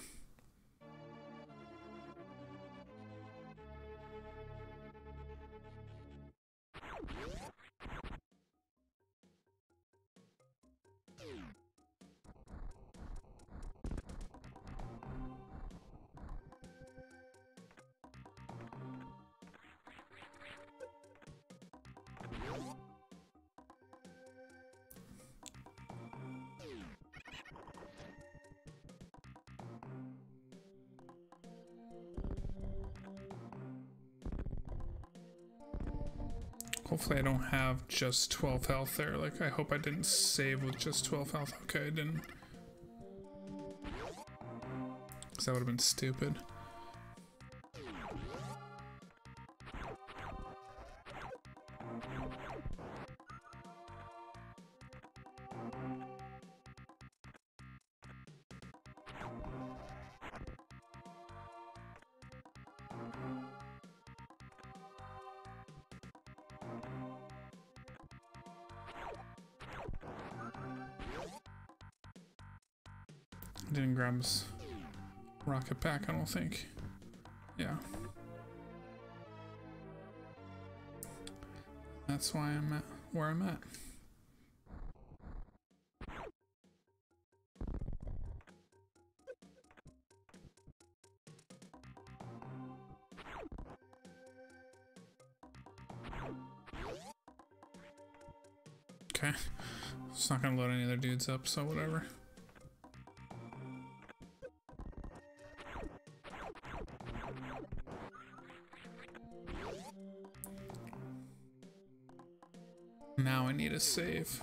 Hopefully I don't have just 12 health there. Like, I hope I didn't save with just 12 health. Okay, I didn't. Because that would have been stupid. Rocket pack, I don't think. Yeah. That's why I'm at where I'm at. Okay. It's not gonna load any other dudes up, so whatever. Save.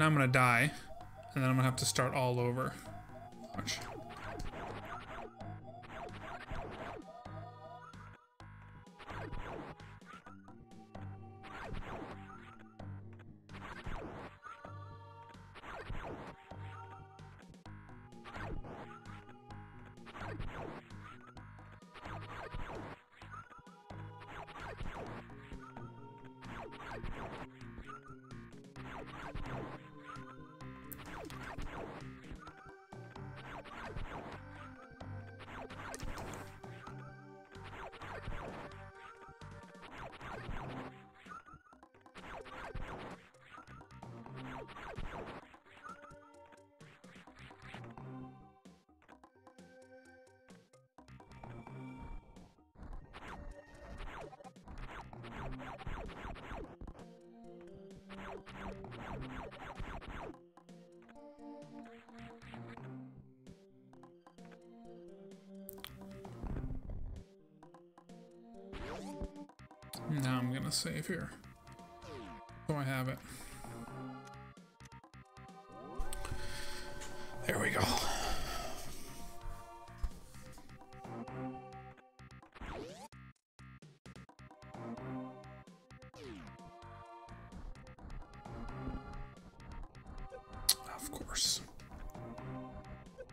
Now I'm gonna die, and then I'm gonna have to start all over. Save here. So I have it. There we go. Of course.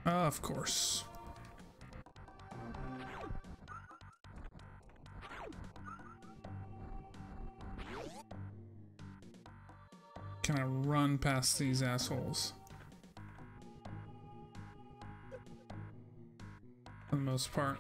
Of course. Can I run past these assholes? For the most part.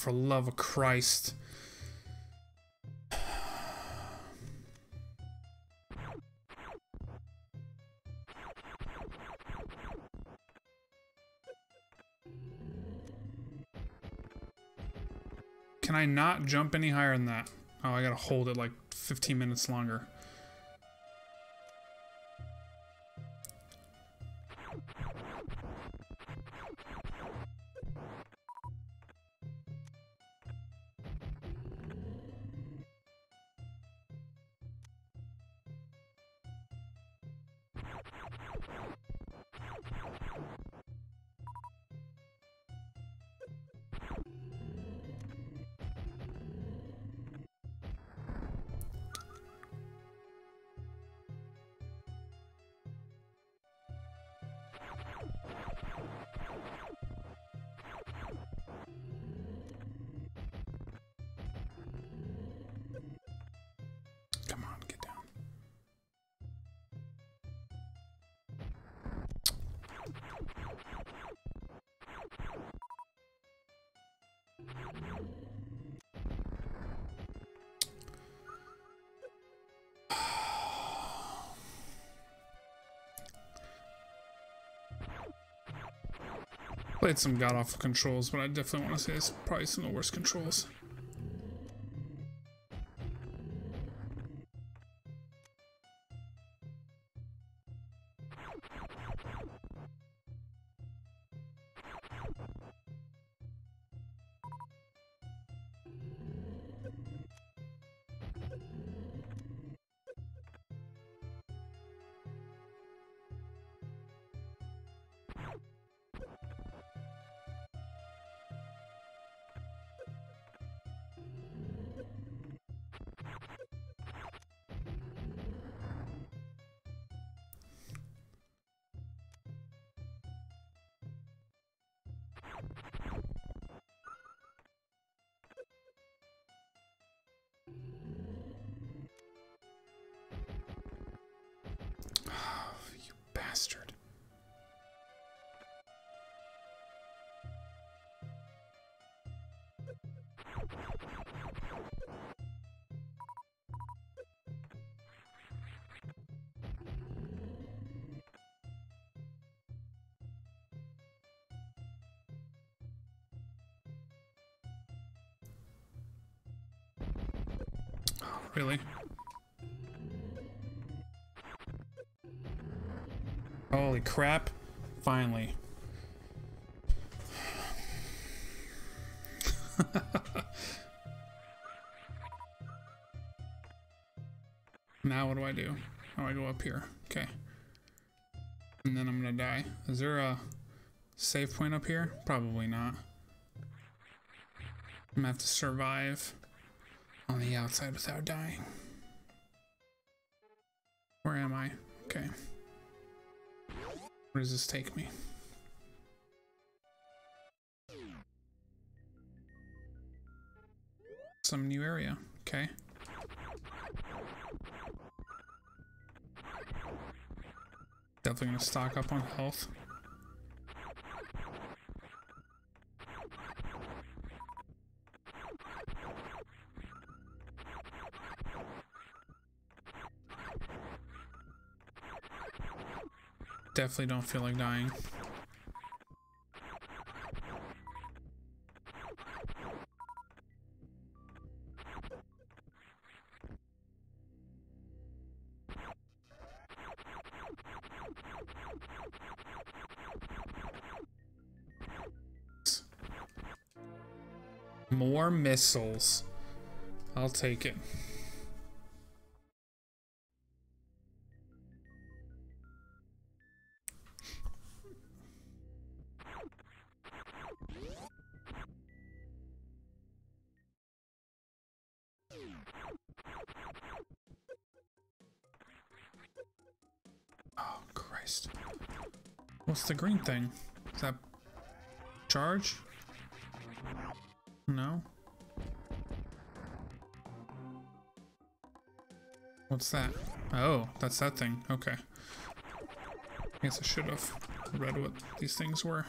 For love of Christ. Can I not jump any higher than that? Oh, I gotta hold it like 15 minutes longer. Played some god awful controls, but I definitely want to say it's probably some of the worst controls. Really? Holy crap. Finally. now what do I do? Oh, I go up here. Okay. And then I'm gonna die. Is there a save point up here? Probably not. I'm gonna have to survive on the outside without dying. Where am I? Okay. Where does this take me? Some new area. Okay. Definitely gonna stock up on health. Definitely don't feel like dying. More missiles. I'll take it. The green thing? Is that charge? No. What's that? Oh, that's that thing. Okay. I guess I should have read what these things were.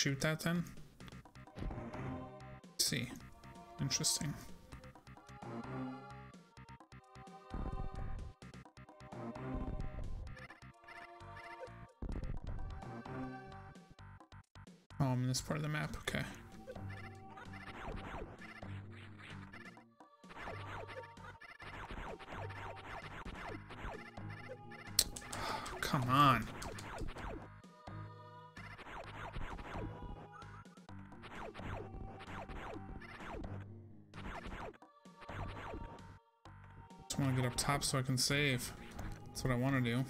Shoot that then? Let's see. Interesting. So I can save. That's what I want to do.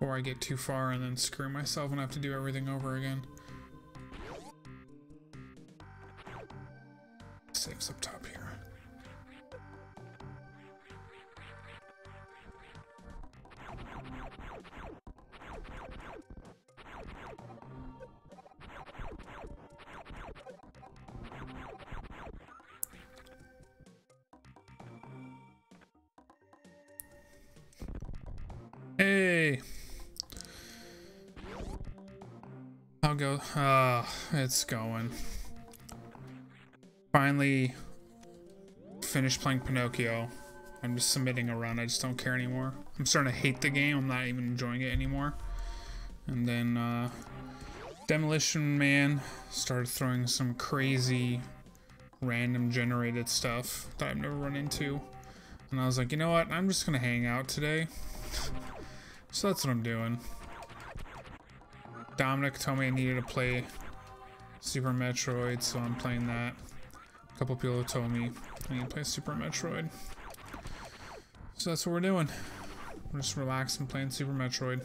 Or I get too far and then screw myself and have to do everything over again. It's going. Finally finished playing Pinocchio. I'm just submitting a run. I just don't care anymore. I'm starting to hate the game. I'm not even enjoying it anymore. And then uh, Demolition Man started throwing some crazy random generated stuff that I've never run into. And I was like, you know what? I'm just going to hang out today. So that's what I'm doing. Dominic told me I needed to play Super Metroid, so I'm playing that. A couple people have told me I need to play Super Metroid. So that's what we're doing. We're just relaxing playing Super Metroid.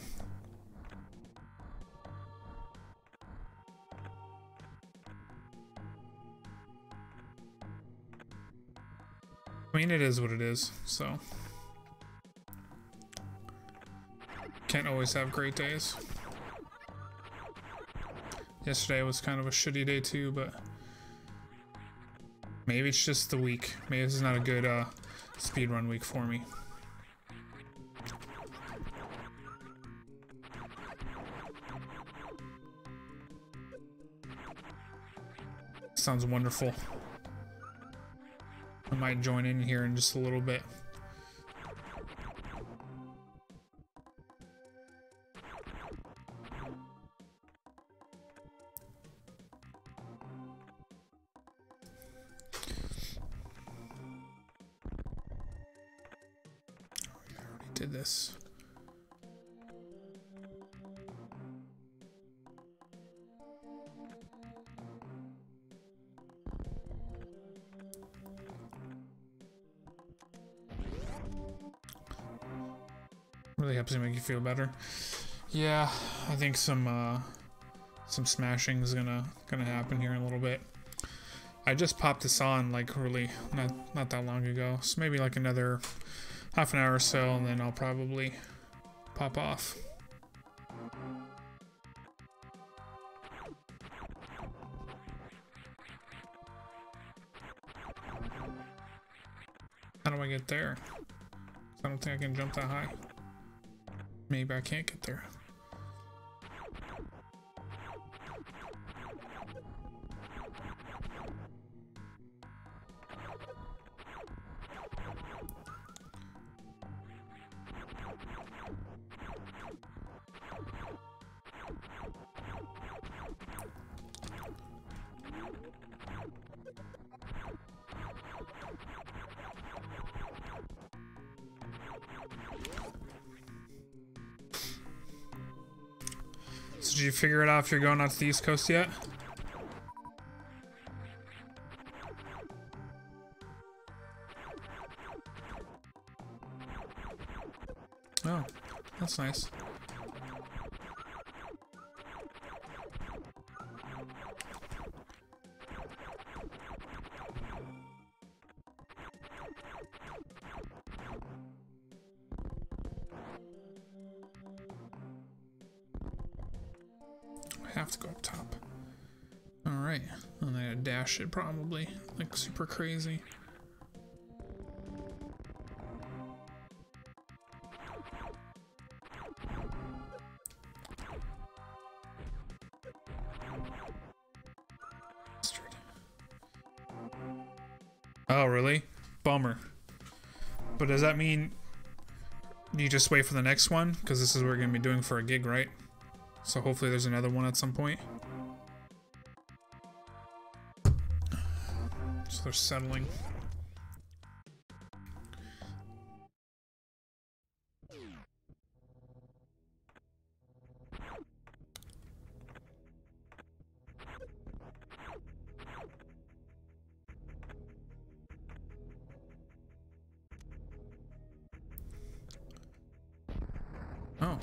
I mean, it is what it is, so. Can't always have great days. Yesterday was kind of a shitty day too, but maybe it's just the week. Maybe this is not a good uh, speed run week for me. Sounds wonderful. I might join in here in just a little bit. Feel better. Yeah, I think some uh, some smashing is gonna gonna happen here in a little bit. I just popped this on like really not not that long ago, so maybe like another half an hour or so, and then I'll probably pop off. How do I get there? I don't think I can jump that high. Maybe I can't get there. Figure it out if you're going out to the East Coast yet? Probably, like super crazy. Oh, really? Bummer. But does that mean you just wait for the next one? Because this is what we're going to be doing for a gig, right? So hopefully there's another one at some point. They're settling. Oh.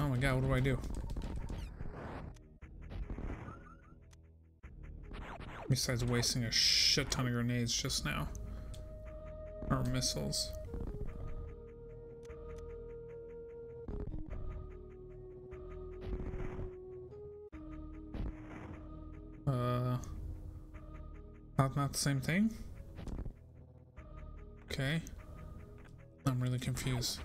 Oh my god, what do I do? Besides wasting a shit ton of grenades just now. Or missiles. Uh... Not, not the same thing? Okay. I'm really confused.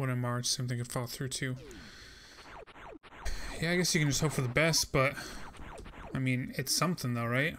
One in March, same thing could fall through too. Yeah, I guess you can just hope for the best, but I mean, it's something though, right?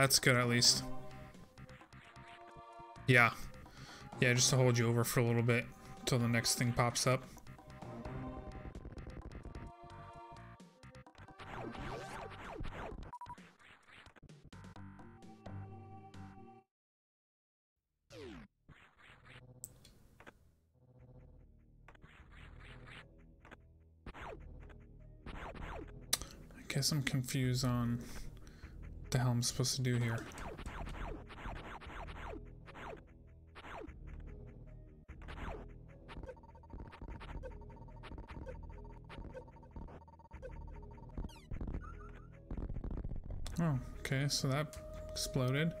That's good at least. Yeah. Yeah, just to hold you over for a little bit until the next thing pops up. I guess I'm confused on the hell I'm supposed to do here. Oh, okay, so that exploded.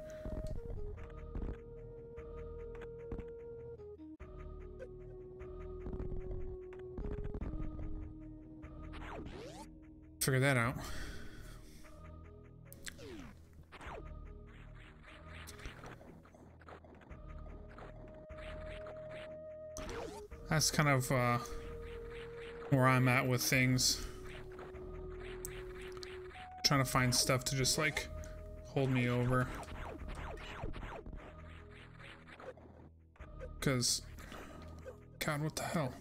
Figure that out. That's kind of uh, where I'm at with things. Trying to find stuff to just like hold me over. Because, God, what the hell?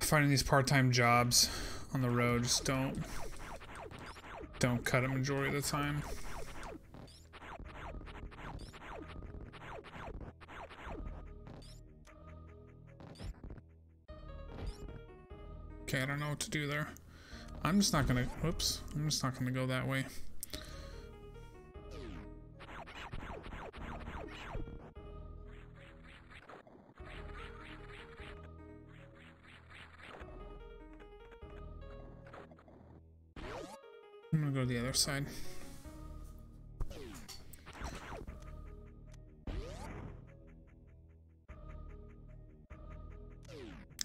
Finding these part-time jobs on the road just don't don't cut it majority of the time. To do there. I'm just not gonna, whoops, I'm just not gonna go that way. I'm gonna go to the other side.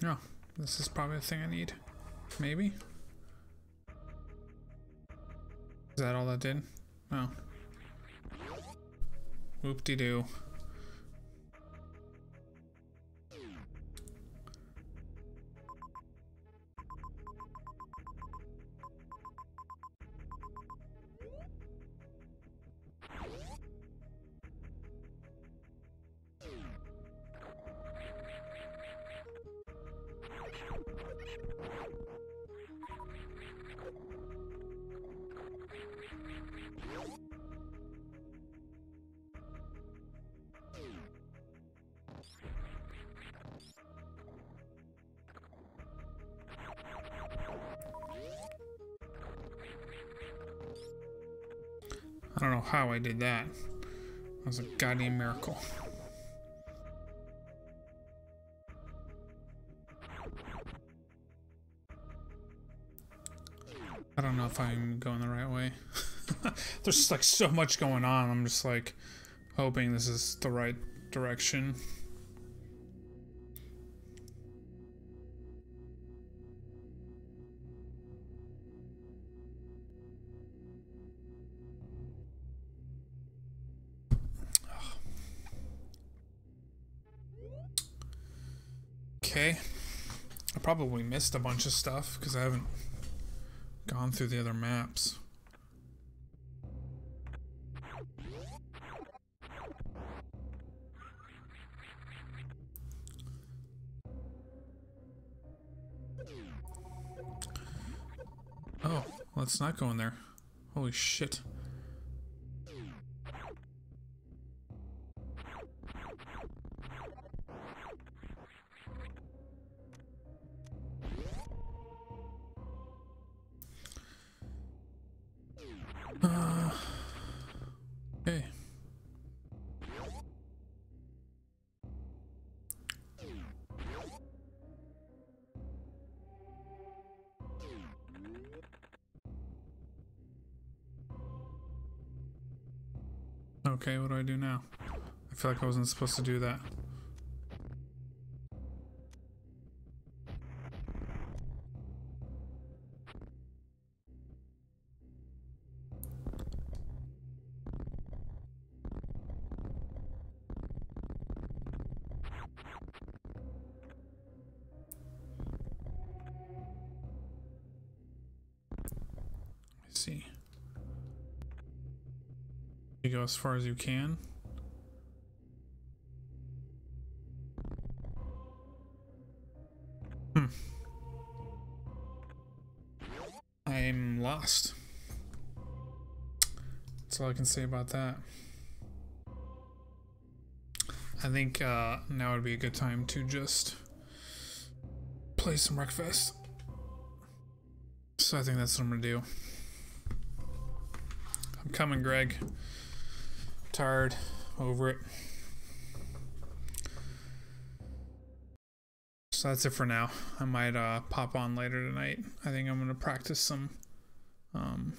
Oh, this is probably the thing I need. Maybe? Is that all that did? Oh. Whoop-de-doo. Did that. That was a goddamn miracle. I don't know if I'm going the right way. There's just like so much going on. I'm just like hoping this is the right direction. Missed a bunch of stuff because I haven't gone through the other maps. Oh, let's not go in there. Holy shit. now? I feel like I wasn't supposed to do that. see. You go as far as you can. Can say about that. I think uh, now would be a good time to just play some Wreckfest. So I think that's what I'm gonna do. I'm coming, Greg. Tired, over it. So that's it for now. I might uh, pop on later tonight. I think I'm gonna practice some um,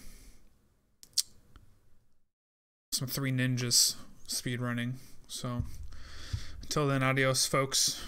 some three ninjas speed running. So until then, adios, folks.